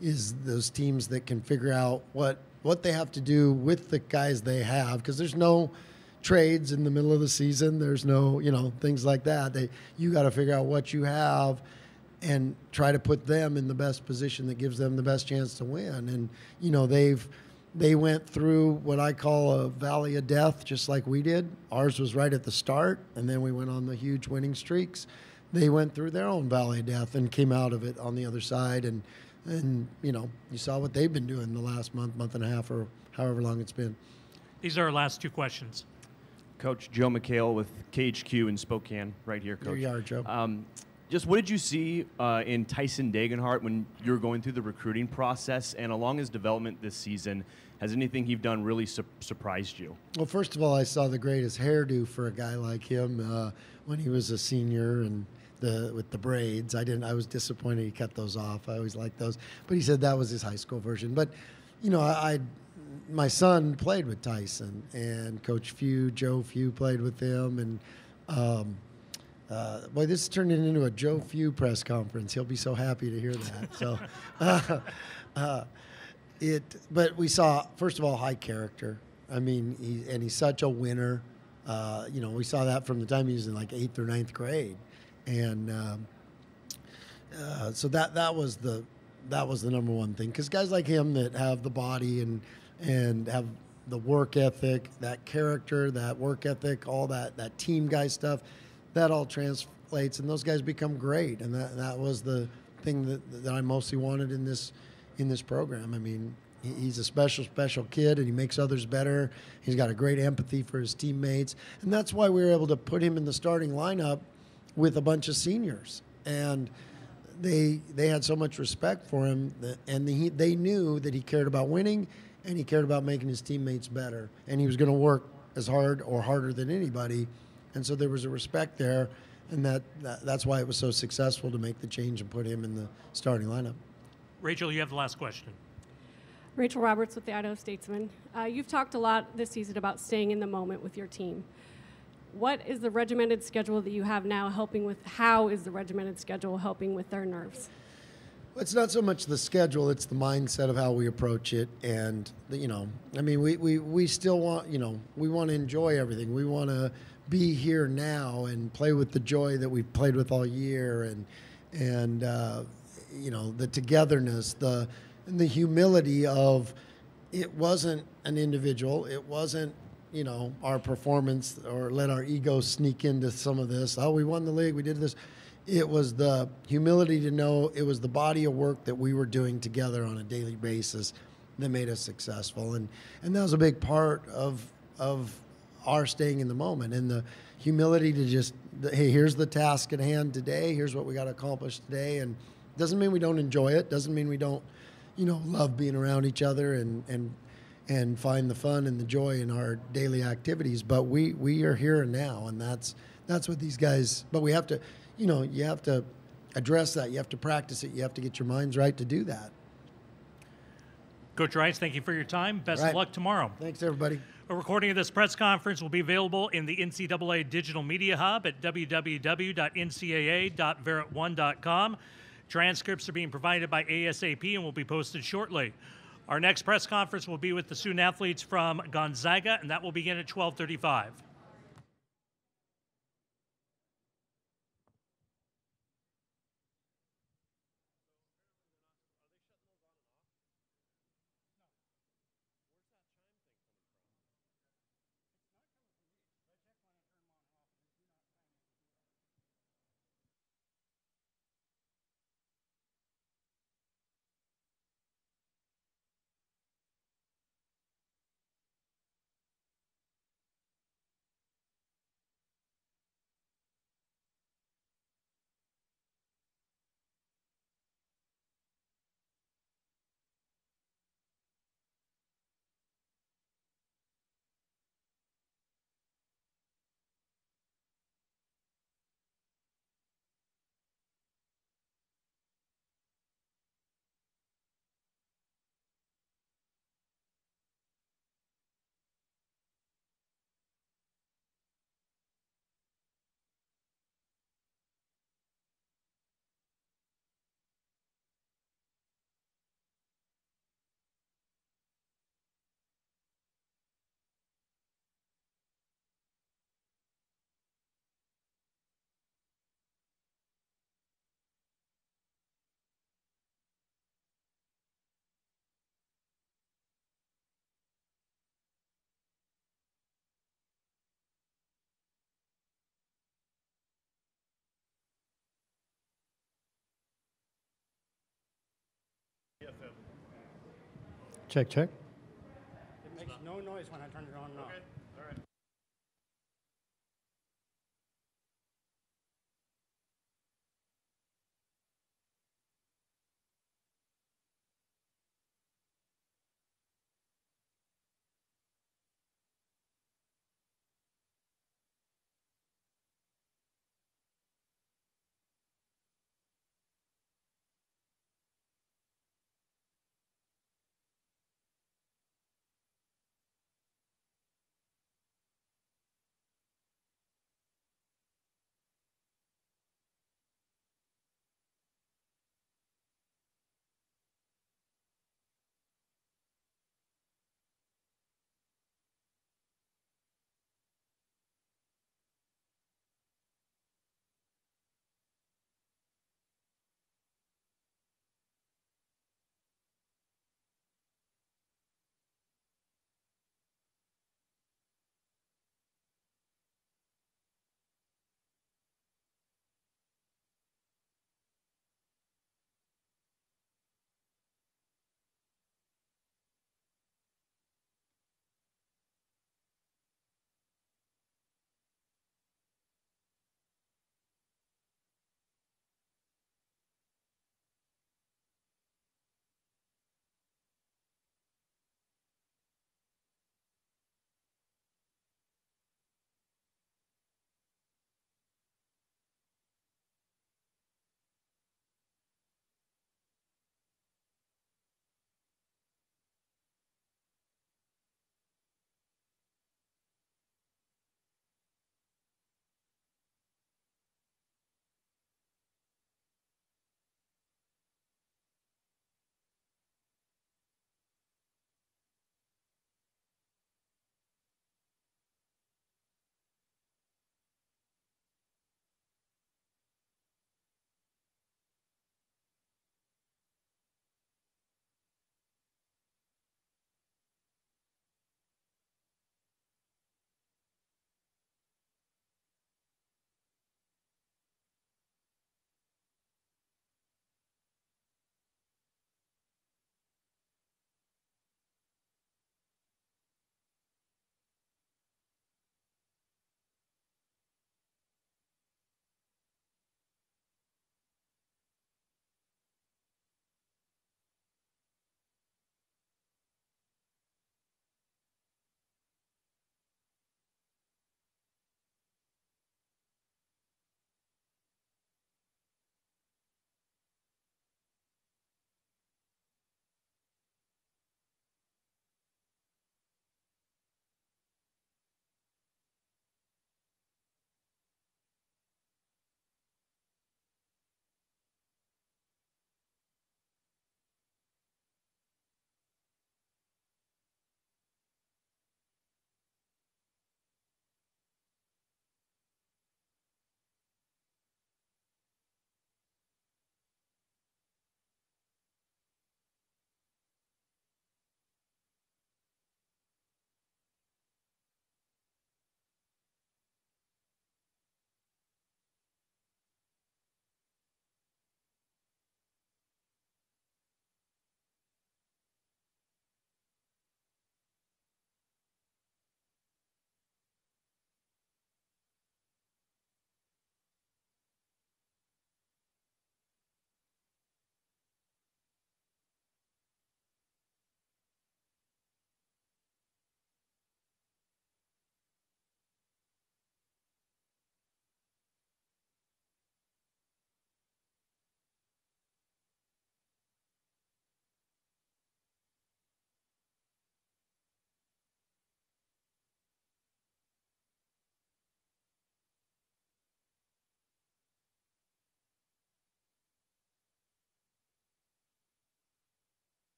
is those teams that can figure out what what they have to do with the guys they have because there's no trades in the middle of the season there's no you know things like that they you got to figure out what you have and try to put them in the best position that gives them the best chance to win and you know they've they went through what I call a valley of death just like we did ours was right at the start and then we went on the huge winning streaks they went through their own valley of death and came out of it on the other side and and you know you saw what they've been doing the last month month and a half or however long it's been These are our last two questions. Coach Joe McHale with KHQ in Spokane, right here, There Coach. you are, Joe. Um, just what did you see uh, in Tyson Degenhart when you were going through the recruiting process and along his development this season? Has anything he's done really su- surprised you? Well, first of all, I saw the greatest hairdo for a guy like him uh, when he was a senior and the with the braids. I didn't. I was disappointed he cut those off. I always liked those, but he said that was his high school version. But you know, I, I my son played with Tyson, and Coach Few, Joe Few played with him, and um, uh, boy, this is turning into a Joe Few press conference. He'll be so happy to hear that. So, uh, uh, it. But we saw first of all high character. I mean, he, and he's such a winner. Uh, you know, we saw that from the time he was in like eighth or ninth grade, and um, uh, so that that was the that was the number one thing because guys like him that have the body and and have the work ethic, that character, that work ethic, all that that team guy stuff, that all translates, and those guys become great. And that that was the thing that that I mostly wanted in this in this program. I mean, he's a special special kid, and he makes others better. He's got a great empathy for his teammates, and that's why we were able to put him in the starting lineup with a bunch of seniors and they they had so much respect for him that, and he, they knew that he cared about winning and he cared about making his teammates better and he was going to work as hard or harder than anybody and so there was a respect there and that, that that's why it was so successful to make the change and put him in the starting lineup Rachel, you have the last question. Rachel Roberts with the Idaho Statesman. Uh, you've talked a lot this season about staying in the moment with your team. What is the regimented schedule that you have now helping with? How is the regimented schedule helping with their nerves? Well, It's not so much the schedule; it's the mindset of how we approach it, and the, you know, I mean, we, we, we still want, you know, we want to enjoy everything. We want to be here now and play with the joy that we've played with all year, and and uh, you know, the togetherness, the the humility of it wasn't an individual, it wasn't you know our performance or let our ego sneak into some of this. Oh, we won the league, we did this. It was the humility to know it was the body of work that we were doing together on a daily basis that made us successful. And and that was a big part of of our staying in the moment. And the humility to just hey here's the task at hand today. Here's what we got to accomplish today. And doesn't mean we don't enjoy it. Doesn't mean we don't you know love being around each other and and and find the fun and the joy in our daily activities. But we we are here and now. And that's that's what these guys but we have to you know you have to address that. You have to practice it. You have to get your minds right to do that. Coach Rice, thank you for your time. Best Right. of luck tomorrow. thanks everybody A recording of this press conference will be available in the NCAA Digital Media Hub at www.ncaa.verit1.com. Transcripts are being provided by ASAP and will be posted shortly. Our next press conference will be with the student athletes from Gonzaga, and that will begin at 1235. Check, check. It makes no noise when I turn it on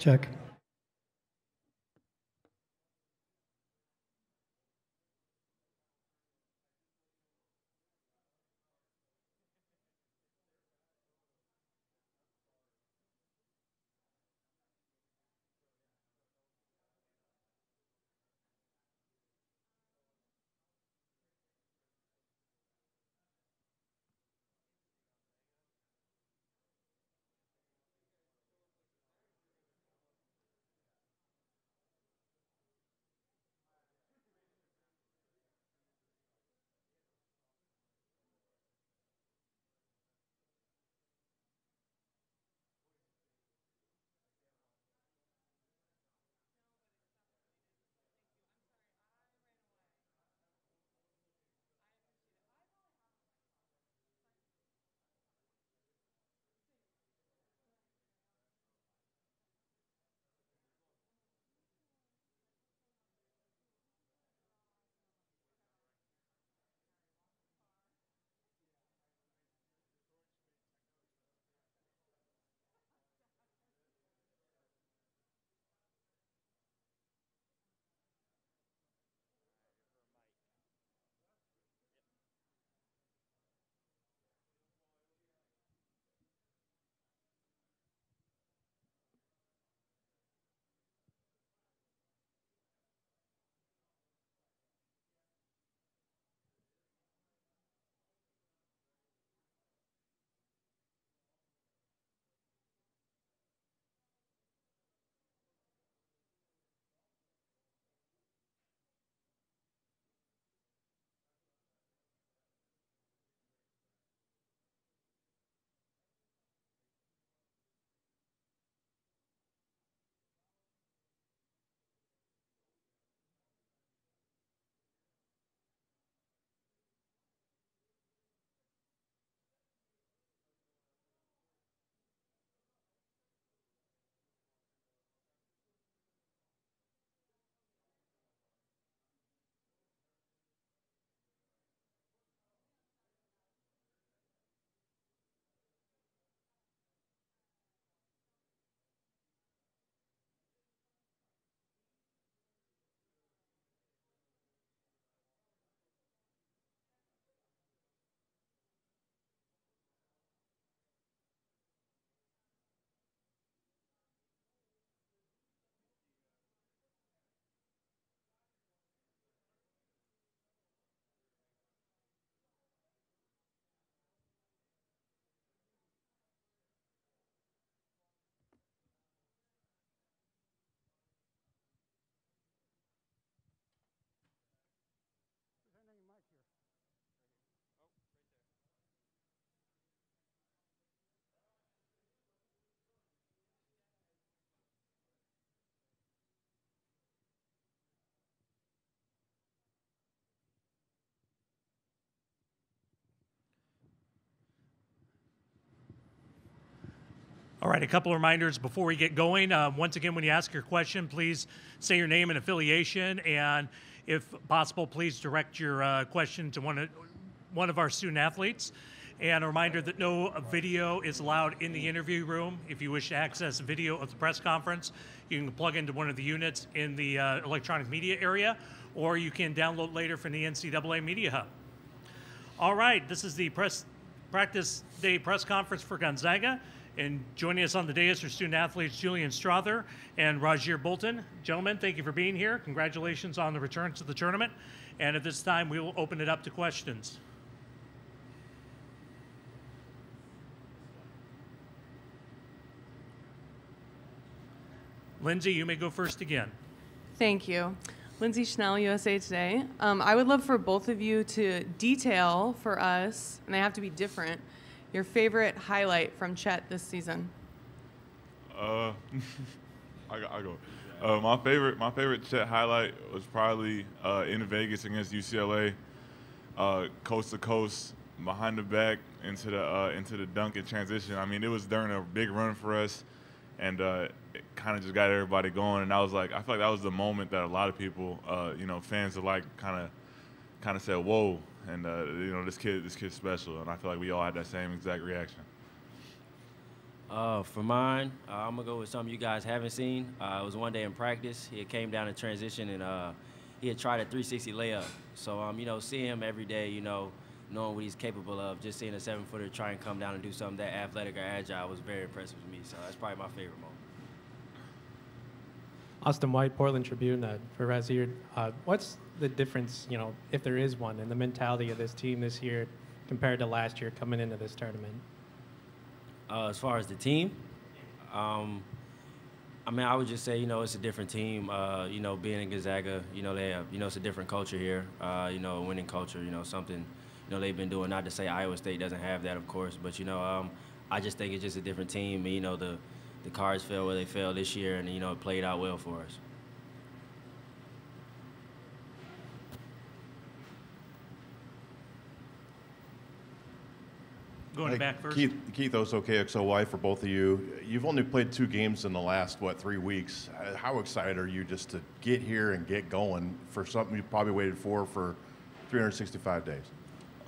Check. All right, a couple of reminders before we get going. Uh, once again, when you ask your question, please say your name and affiliation, and if possible, please direct your uh, question to one of, one of our student athletes. And a reminder that no video is allowed in the interview room. If you wish to access video of the press conference, you can plug into one of the units in the uh, electronic media area, or you can download later from the NCAA Media Hub. All right, this is the press practice day press conference for Gonzaga. And joining us on the dais are student athletes Julian Strawther and Rasir Bolton. Gentlemen, thank you for being here. Congratulations on the return to the tournament. And at this time, we will open it up to questions. Lindsay, you may go first again. Thank you. Lindsay Schnell, USA Today. Um, I would love for both of you to detail for us, and they have to be different, your favorite highlight from Chet this season. Uh, I, I go. Uh, my favorite, my favorite Chet highlight was probably uh, in Vegas against UCLA, uh, coast to coast, behind the back into the uh, into the dunk and transition. I mean, it was during a big run for us, and uh, it kind of just got everybody going. And I was like, I feel like that was the moment that a lot of people, uh, you know, fans alike, kind of kind of said, "Whoa!" And uh, you know, this kid, this kid's special. And I feel like we all had that same exact reaction. Uh, for mine, uh, I'm gonna go with something you guys haven't seen. Uh, it was one day in practice. He had came down in transition and uh, he had tried a 360 layup. So um, you know, seeing him every day, you know, knowing what he's capable of, just seeing a seven footer try and come down and do something that athletic or agile was very impressive to me. So that's probably my favorite moment. Austin White, Portland Tribune, uh, for Rasir. Uh, what's the difference, you know, if there is one, in the mentality of this team this year compared to last year coming into this tournament? Uh, as far as the team, um, I mean, I would just say, you know, it's a different team. Uh, you know, being in Gonzaga, you know, they have, you know, it's a different culture here. Uh, you know, a winning culture. You know, something, you know, they've been doing. Not to say Iowa State doesn't have that, of course, but you know, um, I just think it's just a different team. You know, the the cards fell where they fell this year, and you know, it played out well for us. Going Hey, back first. Keith, Keith Osso, KXLY for both of you. You've only played two games in the last, what, three weeks. Uh, How excited are you just to get here and get going for something you've probably waited for for 365 days?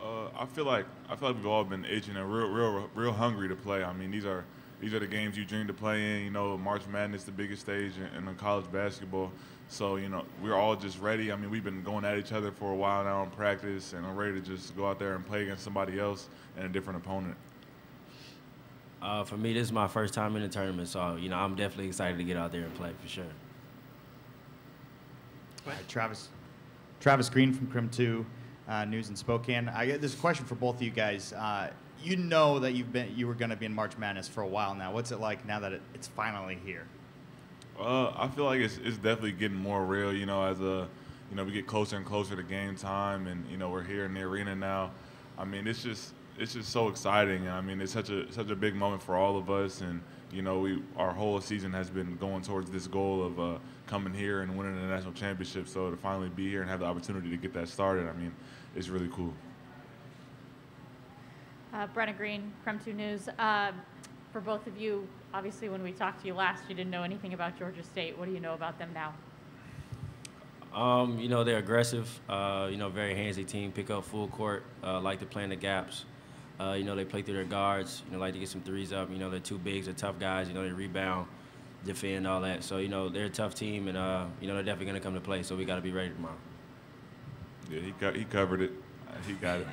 Uh, I feel like I feel like we've all been itching and real, real, real hungry to play. I mean, these are these are the games you dream to play in. You know, March Madness, the biggest stage in, in college basketball. So you know, we're all just ready. I mean, we've been going at each other for a while now in practice, and I'm ready to just go out there and play against somebody else and a different opponent. Uh, for me, this is my first time in the tournament, so you know, I'm definitely excited to get out there and play for sure. Hi, Travis. Travis Green from KREM 2 uh, News in Spokane. I got this question for both of you guys. Uh, you know that you've been you were going to be in March Madness for a while now. What's it like now that it, it's finally here? Uh, I feel like it's, it's definitely getting more real. You know, as a you know we get closer and closer to game time, and you know we're here in the arena now. I mean, it's just it's just so exciting. I mean, it's such a such a big moment for all of us, and you know we our whole season has been going towards this goal of uh, coming here and winning the national championship. So to finally be here and have the opportunity to get that started, I mean, it's really cool. Uh, Brenna Green, KREM 2 News. Uh, for both of you, obviously, when we talked to you last, you didn't know anything about Georgia State. What do you know about them now? Um, you know, they're aggressive. Uh, you know, very handsy team. Pick up full court. Uh, like to play in the gaps. Uh, you know, they play through their guards. You know, like to get some threes up. You know, they're two bigs. They're tough guys. You know, they rebound, defend, all that. So you know, they're a tough team, and uh, you know, they're definitely going to come to play. So we got to be ready tomorrow. Yeah, he co- he covered it. Uh, He got it.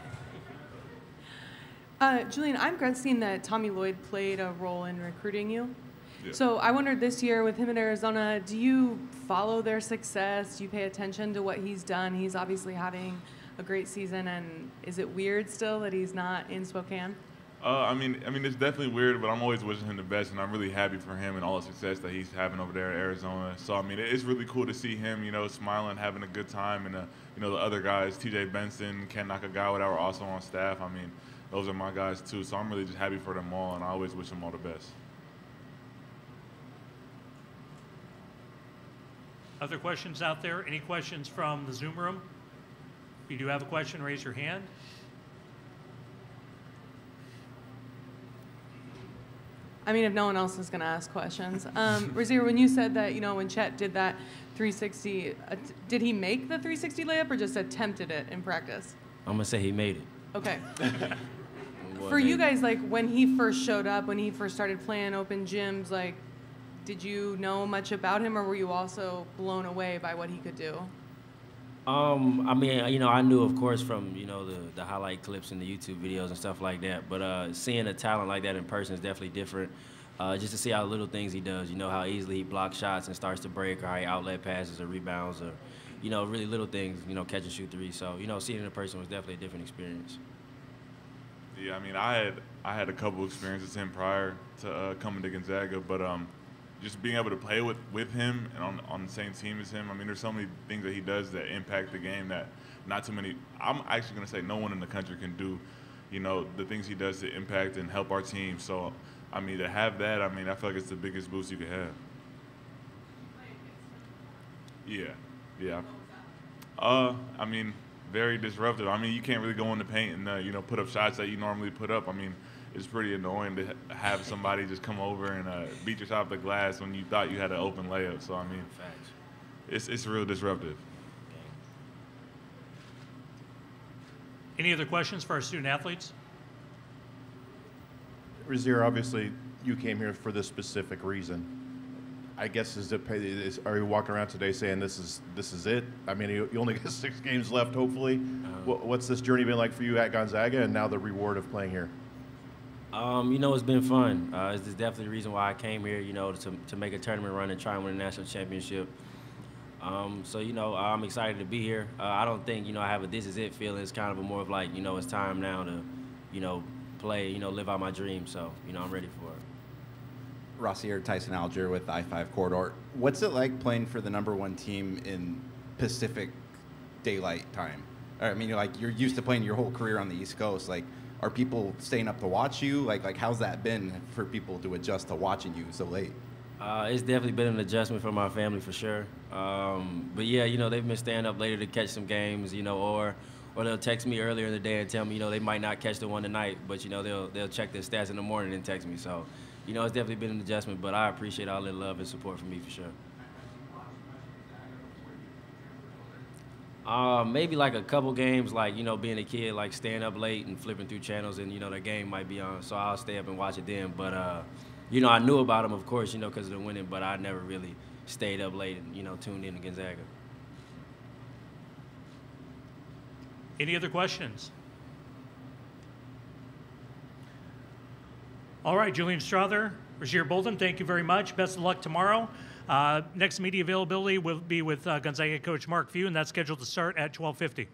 Uh, Julian, I'm guessing that Tommy Lloyd played a role in recruiting you. Yeah. So I wondered this year with him in Arizona, do you follow their success? Do you pay attention to what he's done? He's obviously having a great season, and is it weird still that he's not in Spokane? Uh, I mean, I mean, it's definitely weird, but I'm always wishing him the best, and I'm really happy for him and all the success that he's having over there in Arizona. So, I mean, it's really cool to see him, you know, smiling, having a good time, and uh, you know, the other guys, T.J. Benson, Ken Nakagawa, that were also on staff. I mean, those are my guys too. So I'm really just happy for them all, and I always wish them all the best. Other questions out there? Any questions from the Zoom room? If you do have a question, raise your hand. I mean, if no one else is going to ask questions. Um, Rasir, when you said that, you know, when Chet did that 360, uh, did he make the 360 layup or just attempted it in practice? I'm gonna say he made it. Okay. For you guys, like when he first showed up, when he first started playing open gyms, like, did you know much about him, or were you also blown away by what he could do? Um, I mean, you know, I knew, of course, from you know the the highlight clips and the YouTube videos and stuff like that. But uh, seeing a talent like that in person is definitely different. Uh, just to see how little things he does, you know, how easily he blocks shots and starts to break, or how he outlet passes or rebounds, or you know, really little things, you know, catch and shoot threes. So you know, seeing it in person was definitely a different experience. Yeah, I mean, I had I had a couple experiences with him prior to uh, coming to Gonzaga, but um, just being able to play with, with him and on, on the same team as him, I mean, there's so many things that he does that impact the game that not too many. I'm actually gonna say no one in the country can do. You know, the things he does to impact and help our team. So, I mean, to have that, I mean, I feel like it's the biggest boost you could have. Yeah, yeah. Uh, I mean, very disruptive. I mean, you can't really go in the paint and uh, you know put up shots that you normally put up. I mean, it's pretty annoying to have somebody just come over and uh, beat yourself off the glass when you thought you had an open layup. So I mean, it's it's real disruptive. Any other questions for our student athletes? Rasir, obviously, you came here for this specific reason. I guess is it is, are you walking around today saying this is this is it? I mean, you, you only got six games left. Hopefully, what, what's this journey been like for you at Gonzaga, and now the reward of playing here? Um, you know, it's been fun. Uh, it's definitely the reason why I came here. You know, to to make a tournament run and try and win a national championship. Um, so you know, I'm excited to be here. Uh, I don't think you know I have a this is it feeling. It's kind of a more of like you know it's time now to, you know, play. You know, live out my dream. So you know, I'm ready for it. Rasir Tyson Alger with I 5 Corridor. What's it like playing for the number one team in Pacific daylight time? I mean, you're like you're used to playing your whole career on the East Coast. Like, are people staying up to watch you? Like, like how's that been for people to adjust to watching you so late? Uh, it's definitely been an adjustment for my family for sure. Um, but yeah, you know, they've been staying up later to catch some games, you know, or or they'll text me earlier in the day and tell me, you know, they might not catch the one tonight, but you know, they'll they'll check their stats in the morning and text me. So you know, it's definitely been an adjustment, but I appreciate all the love and support from me for sure. Uh, maybe like a couple games, like you know, being a kid, like staying up late and flipping through channels, and you know, the game might be on, so I'll stay up and watch it then. But uh, you know, I knew about them, of course, you know, because of the winning, but I never really stayed up late and you know, tuned in to Gonzaga. Any other questions? All right, Julian Strawther, Rasir Bolton, thank you very much. Best of luck tomorrow. Uh, next media availability will be with uh, Gonzaga coach Mark Few, and that's scheduled to start at 1250.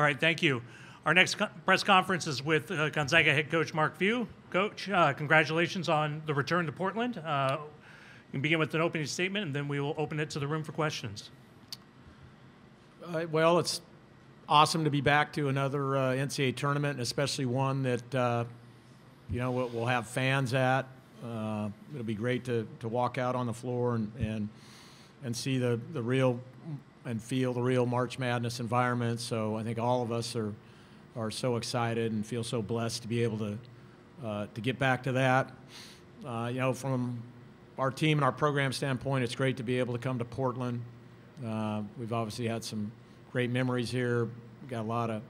All right, thank you. Our next co- press conference is with uh, Gonzaga head coach Mark Few. Coach, uh, congratulations on the return to Portland. Uh, you can begin with an opening statement, and then we will open it to the room for questions. Well, it's awesome to be back to another uh, NCAA tournament, especially one that uh, you know we'll, we'll have fans at. Uh, it'll be great to, to walk out on the floor and and, and see the, the real and feel the real March Madness environment. So I think all of us are are so excited and feel so blessed to be able to uh, to get back to that. Uh, you know, from our team and our program standpoint, it's great to be able to come to Portland. Uh, we've obviously had some great memories here. We've got a lot of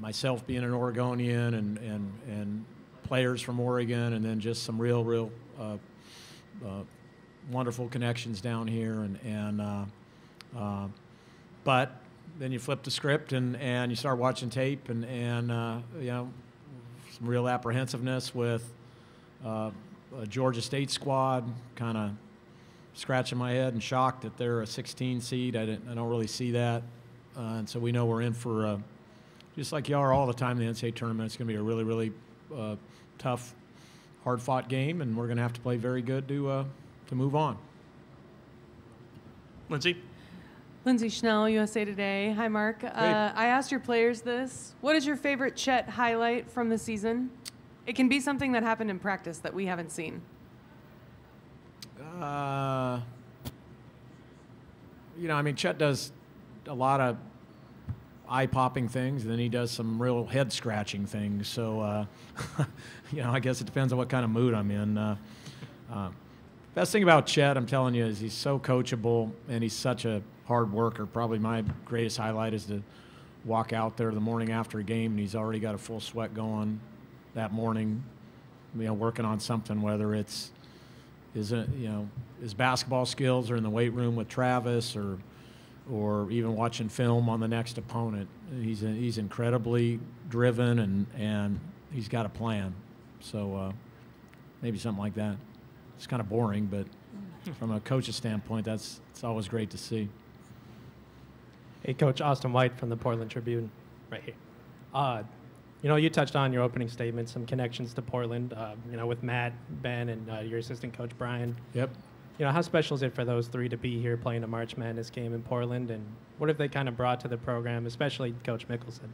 myself being an Oregonian and, and, and players from Oregon, and then just some real, real uh, uh, wonderful connections down here. And, and uh, but then you flip the script and, and you start watching tape, and, and uh, you know, some real apprehensiveness with uh, a Georgia State squad, kind of scratching my head and shocked that they're a 16 seed. I, didn't, I don't really see that. Uh, and so we know we're in for, uh, just like you are all the time in the NCAA tournament, it's going to be a really, really uh, tough, hard fought game, and we're going to have to play very good to, uh, to move on. Lindsay? Lindsay Schnell, USA Today. Hi, Mark. Uh, I asked your players this. What is your favorite Chet highlight from the season? It can be something that happened in practice that we haven't seen. Uh, you know, I mean, Chet does a lot of eye popping things, and then he does some real head scratching things. So, uh, you know, I guess it depends on what kind of mood I'm in. Uh, uh, best thing about Chet, I'm telling you, is he's so coachable and he's such a hard worker. Probably my greatest highlight is to walk out there the morning after a game and he's already got a full sweat going that morning, you know, working on something, whether it's his, uh, you know, his basketball skills or in the weight room with Travis or, or even watching film on the next opponent. He's, a, he's incredibly driven and, and he's got a plan. So uh, maybe something like that. It's kind of boring, but from a coach's standpoint, that's it's always great to see. Hey, Coach Austin White from the Portland Tribune, right here. Uh, you know, you touched on your opening statement, some connections to Portland. Uh, you know, with Matt, Ben, and uh, your assistant coach Brian. Yep. You know, how special is it for those three to be here playing a March Madness game in Portland, and what have they kind of brought to the program, especially Coach Michaelson?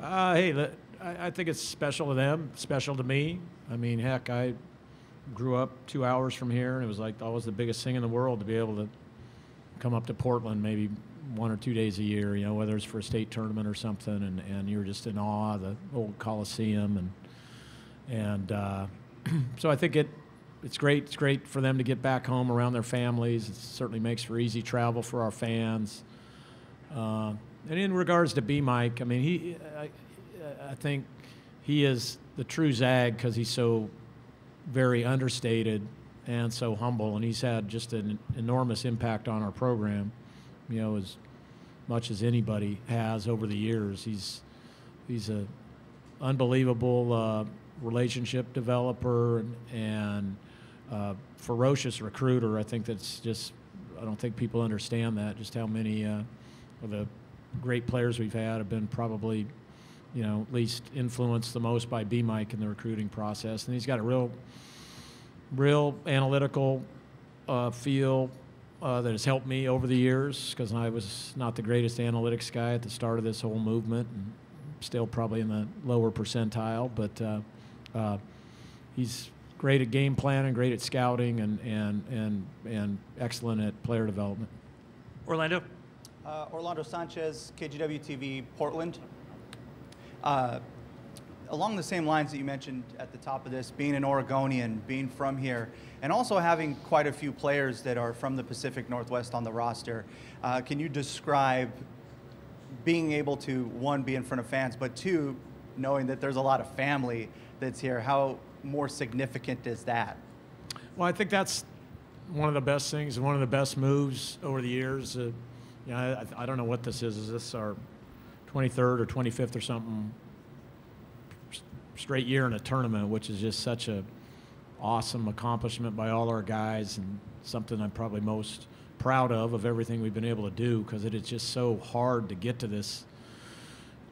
Uh, hey, I, I think it's special to them, special to me. I mean, heck, I grew up two hours from here, and it was like always the biggest thing in the world to be able to come up to Portland maybe one or two days a year, you know, whether it's for a state tournament or something, and, and you were just in awe of the old Coliseum, and and uh, so I think it it's great. It's great for them to get back home around their families. It certainly makes for easy travel for our fans. Uh, and in regards to B Mike, I mean, he, I, I think he is the true Zag because he's so very understated and so humble, and he's had just an enormous impact on our program. You know, as much as anybody has over the years, he's he's a unbelievable uh, relationship developer and, and uh, ferocious recruiter. I think that's just I don't think people understand that just how many uh, of the great players we've had have been probably you know least influenced the most by B Mike in the recruiting process, and he's got a real real analytical uh, feel uh, that has helped me over the years because I was not the greatest analytics guy at the start of this whole movement, and still probably in the lower percentile. But uh, uh, he's great at game planning, great at scouting, and and and and excellent at player development. Orlando. Uh, Orlando Sanchez, KGW TV, Portland. Uh, along the same lines that you mentioned at the top of this, being an Oregonian, being from here, and also having quite a few players that are from the Pacific Northwest on the roster, uh, can you describe being able to, one, be in front of fans, but two, knowing that there's a lot of family that's here? How more significant is that? Well, I think that's one of the best things, and one of the best moves over the years. Uh, you know, I, I don't know what this is. Is this our 23rd or 25th or something straight year in a tournament, which is just such a awesome accomplishment by all our guys and something I'm probably most proud of of everything we've been able to do because it is just so hard to get to this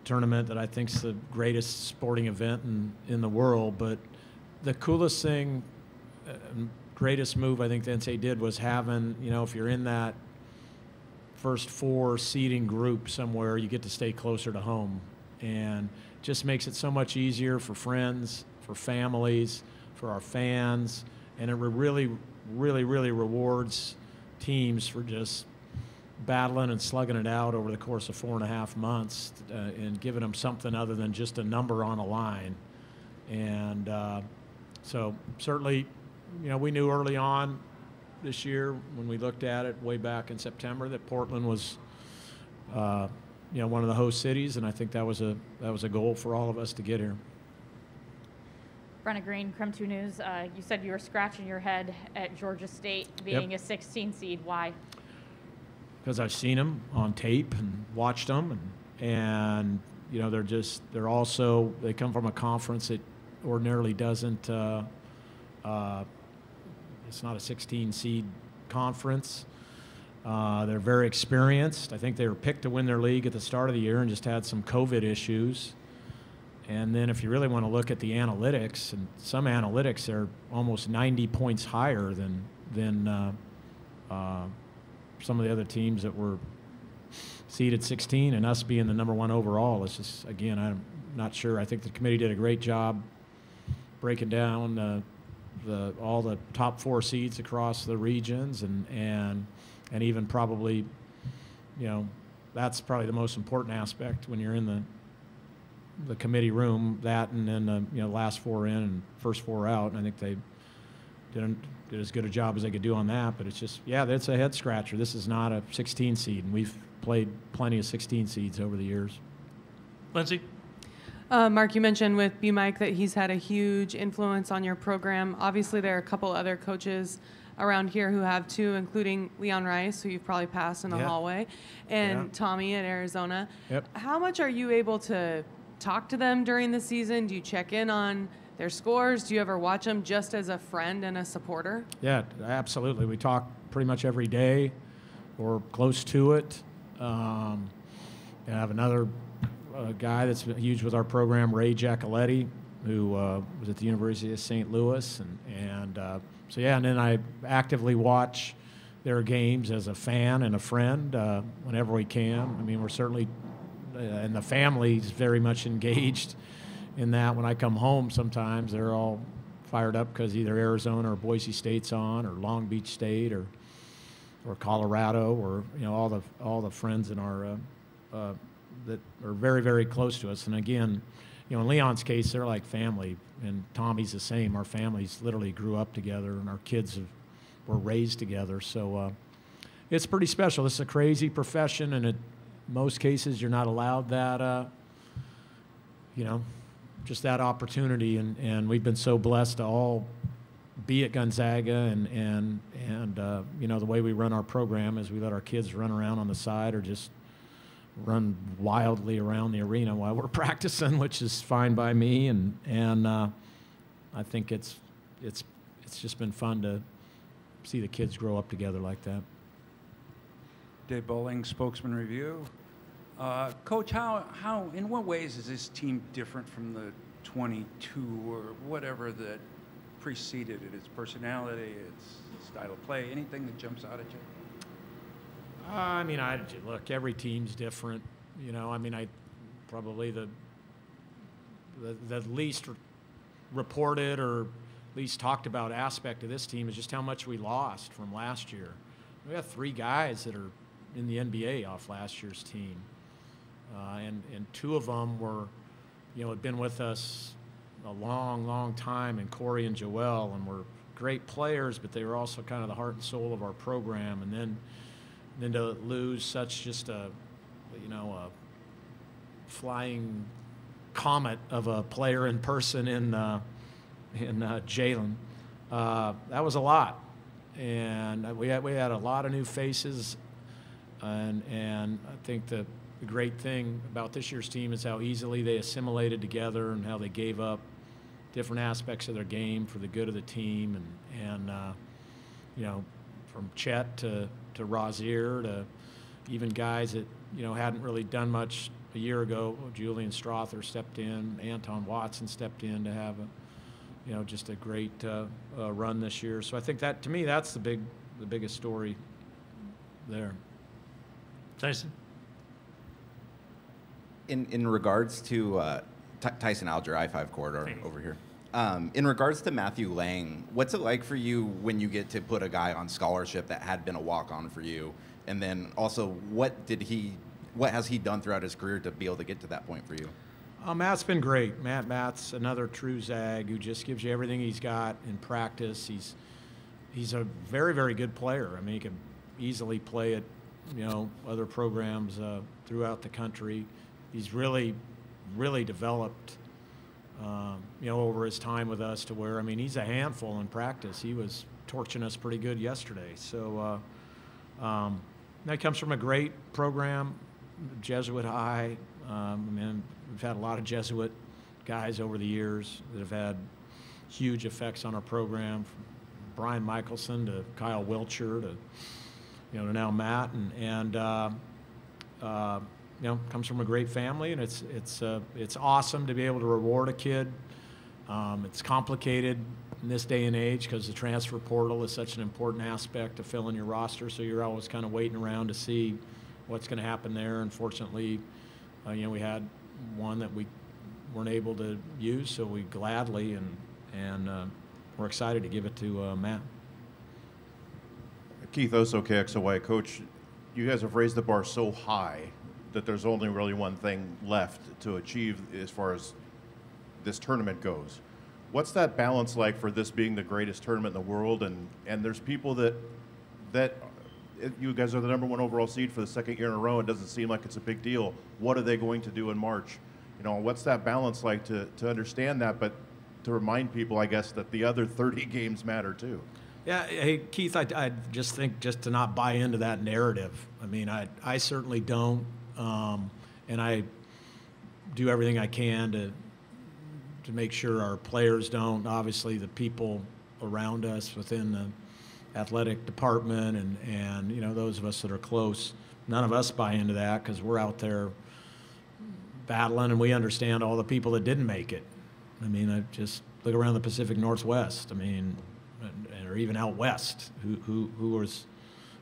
tournament that I think is the greatest sporting event in, in the world. But the coolest thing, uh, greatest move I think the NCAA did was having, you know, if you're in that first four seating group somewhere, you get to stay closer to home. And just makes it so much easier for friends, for families, for our fans. And it really, really, really rewards teams for just battling and slugging it out over the course of four and a half months uh, and giving them something other than just a number on a line. And uh, so certainly, you know, we knew early on this year when we looked at it way back in September that Portland was, uh, you know, one of the host cities, and I think that was a that was a goal for all of us to get here. Brenna Green, KREM 2 News. Uh, you said you were scratching your head at Georgia State being a 16 seed. Why? because I've seen them on tape and watched them, and and you know they're just they're also they come from a conference that ordinarily doesn't. Uh, uh, it's not a 16 seed conference. Uh, they're very experienced. I think they were picked to win their league at the start of the year and just had some COVID issues. And then if you really want to look at the analytics, and some analytics are almost 90 points higher than than uh, uh, some of the other teams that were seeded 16 and us being the number one overall. It's just, again, I'm not sure. I think the committee did a great job breaking down the, all the top four seeds across the regions and, and, and even probably, you know, that's probably the most important aspect when you're in the, the committee room, that and then the, you know, last four in and first four out. And I think they did, did as good a job as they could do on that. But it's just, yeah, that's a head scratcher. This is not a 16 seed, and we've played plenty of 16 seeds over the years. Lindsay? Uh, Mark, you mentioned with B Mike that he's had a huge influence on your program. Obviously, there are a couple other coaches around here who have too, including Leon Rice, who you've probably passed in the Yeah. hallway, and Yeah. Tommy at Arizona. Yep. How much are you able to talk to them during the season? Do you check in on their scores? Do you ever watch them just as a friend and a supporter? Yeah, absolutely. We talk pretty much every day or close to it. Um, and I have another uh, guy that's huge with our program, Ray Giacoletti, who uh, was at the University of St. Louis. And, and uh, so, yeah, and then I actively watch their games as a fan and a friend uh, whenever we can. I mean, we're certainly, uh, and the family's very much engaged in that. When I come home, sometimes they're all fired up because either Arizona or Boise State's on, or Long Beach State, or or Colorado, or you know all the all the friends in our uh, uh, that are very very close to us. And again, you know in Leon's case, they're like family, and Tommy's the same. Our families literally grew up together, and our kids have, were raised together. So uh, it's pretty special. This is a crazy profession, and in most cases, you're not allowed that. Uh, you know, just that opportunity, and, and we've been so blessed to all be at Gonzaga, and and and uh, you know the way we run our program is we let our kids run around on the side or just run wildly around the arena while we're practicing, which is fine by me, and and uh, I think it's it's it's just been fun to see the kids grow up together like that. Dave Boling, Spokesman Review. Uh, Coach, how, how, in what ways is this team different from the 22 or whatever that preceded it? Its personality, its style of play, anything that jumps out at you? Uh, I mean, I look. Every team's different. You know, I mean, I probably the the, the least reported or least talked about aspect of this team is just how much we lost from last year. We have three guys that are in the NBA off last year's team, uh, and and two of them were, you know, had been with us a long, long time, and Corey and Joel, and were great players, but they were also kind of the heart and soul of our program. And then then to lose such just a, you know, a flying comet of a player in person in uh, in uh, Jalen, uh, that was a lot, and we had we had a lot of new faces, and and I think the the great thing about this year's team is how easily they assimilated together and how they gave up different aspects of their game for the good of the team, and and uh, you know, from Chet to to Rasir to even guys that you know, hadn't really done much a year ago. Julian Strawther stepped in, Anton Watson stepped in to have a, you know, just a great uh, uh, run this year. So I think that, to me, that's the big, the biggest story there. Tyson? In, in regards to uh, Ty- Tyson Alger, I 5 corridor over here. Um, in regards to Matthew Lang, what's it like for you when you get to put a guy on scholarship that had been a walk on for you? And then also, what did he, what has he done throughout his career to be able to get to that point for you? Uh, Matt's been great. Matt Matt's another true Zag who just gives you everything he's got in practice. He's he's a very very good player. I mean, he can easily play at you know other programs uh, throughout the country. He's really really developed um, you know over his time with us to where I mean he's a handful in practice. He was torching us pretty good yesterday. So uh, um, that comes from a great program, Jesuit High. Um, I mean, we've had a lot of Jesuit guys over the years that have had huge effects on our program, from Brian Michaelson to Kyle Wiltjer to you know to now Matt, and and uh, uh, you know comes from a great family, and it's it's uh, it's awesome to be able to reward a kid. Um, it's complicated in this day and age because the transfer portal is such an important aspect to filling your roster. So you're always kind of waiting around to see what's going to happen there. Unfortunately, uh, you know, we had one that we weren't able to use, so we gladly and and uh, we're excited to give it to uh, Matt. Keith Osso, KXLY, coach, you guys have raised the bar so high that there's only really one thing left to achieve as far as this tournament goes. What's that balance like for this being the greatest tournament in the world? And, and there's people that that you guys are the number one overall seed for the second year in a row. It doesn't seem like it's a big deal. What are they going to do in March? You know, what's that balance like to, to understand that, but to remind people, I guess, that the other 30 games matter too? Yeah, hey Keith, I, I just think just to not buy into that narrative. I mean, I I certainly don't, um, and I do everything I can to to make sure our players don't. Obviously, the people around us within the athletic department and and you know those of us that are close, none of us buy into that because we're out there battling and we understand all the people that didn't make it. I mean, I just look around the Pacific Northwest. I mean, or even out west, who who who was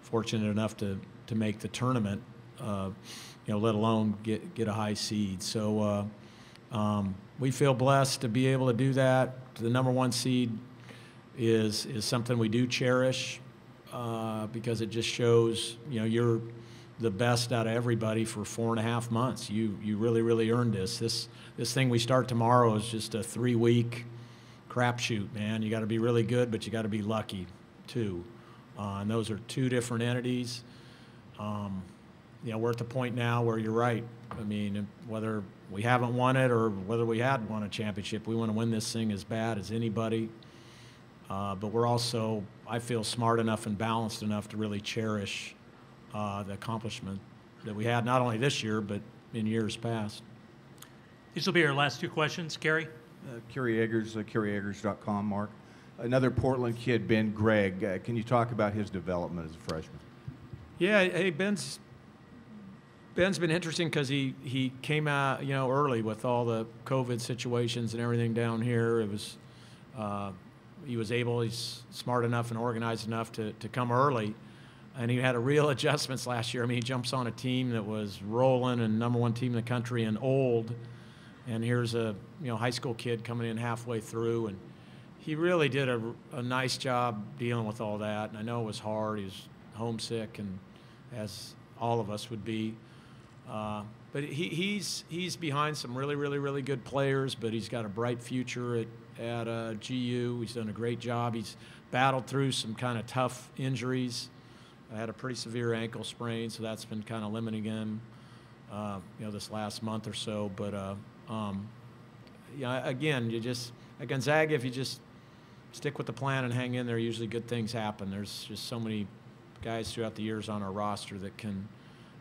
fortunate enough to to make the tournament, uh, you know, let alone get get a high seed. So uh, um, we feel blessed to be able to do that. The number one seed is is something we do cherish uh, because it just shows you know you're the best out of everybody for four and a half months. You you really really earned this. This this thing we start tomorrow is just a three week crapshoot, man. You got to be really good, but you got to be lucky too. Uh, and those are two different entities. Um, you know, we're at the point now where you're right. I mean, whether we haven't won it or whether we had won a championship, we want to win this thing as bad as anybody. Uh, but we're also, I feel, smart enough and balanced enough to really cherish uh, the accomplishment that we had not only this year but in years past. These will be our last two questions. Gary? Uh, Kerry Eggers, uh, KerryEggers.com, Mark. Another Portland kid, Ben Gregg. Uh, can you talk about his development as a freshman? Yeah, hey Ben's Ben's been interesting because he he came out you know early with all the COVID situations and everything down here. It was uh, he was able, he's smart enough and organized enough to to come early, and he had a real adjustments last year. I mean, he jumps on a team that was rolling and number one team in the country and old, and here's a you know high school kid coming in halfway through and. He really did a, a nice job dealing with all that, and I know it was hard. He was homesick, and as all of us would be. Uh, but he, he's he's behind some really really really good players, but he's got a bright future at at uh, GU. He's done a great job. He's battled through some kind of tough injuries. I had a pretty severe ankle sprain, so that's been kind of limiting him, uh, you know, this last month or so. But uh, um, again, you just at Gonzaga, if you just stick with the plan and hang in there, usually good things happen. There's just so many guys throughout the years on our roster that can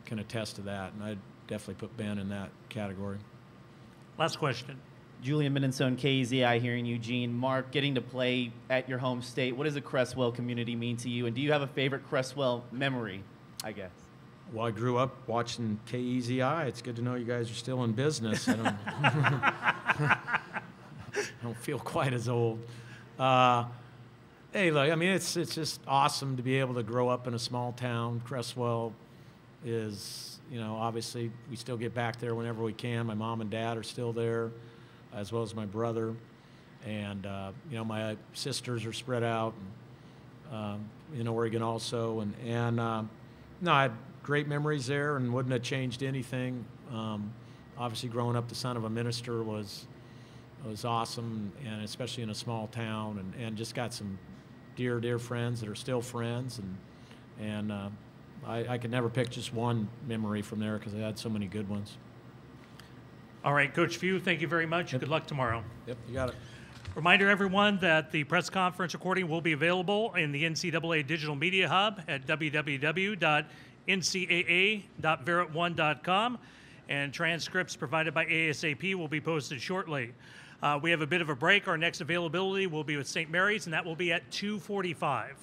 can attest to that, and I'd definitely put Ben in that category. Last question. Julian Minnesone, KEZI here in Eugene. Mark, getting to play at your home state, what does the Creswell community mean to you? And do you have a favorite Creswell memory, I guess? well, I grew up watching KEZI. It's good to know you guys are still in business. I don't, I don't feel quite as old. Uh, hey, look, I mean, it's it's just awesome to be able to grow up in a small town. Creswell is, you know, obviously we still get back there whenever we can. My mom and dad are still there, as well as my brother, and uh, you know, my sisters are spread out. And, um, in Oregon also, and and um, no, I had great memories there, and wouldn't have changed anything. Um, obviously, growing up the son of a minister was was awesome, and especially in a small town, and, and just got some dear dear friends that are still friends, and and uh, I, I could never pick just one memory from there because I had so many good ones. All right, Coach Few, thank you very much. Good luck tomorrow. Yep, you got it. Reminder everyone that the press conference recording will be available in the NCAA Digital Media Hub at www.ncaa.verit1.com, and transcripts provided by ASAP will be posted shortly. Uh, we have a bit of a break. Our next availability will be with St. Mary's, and that will be at 2:45.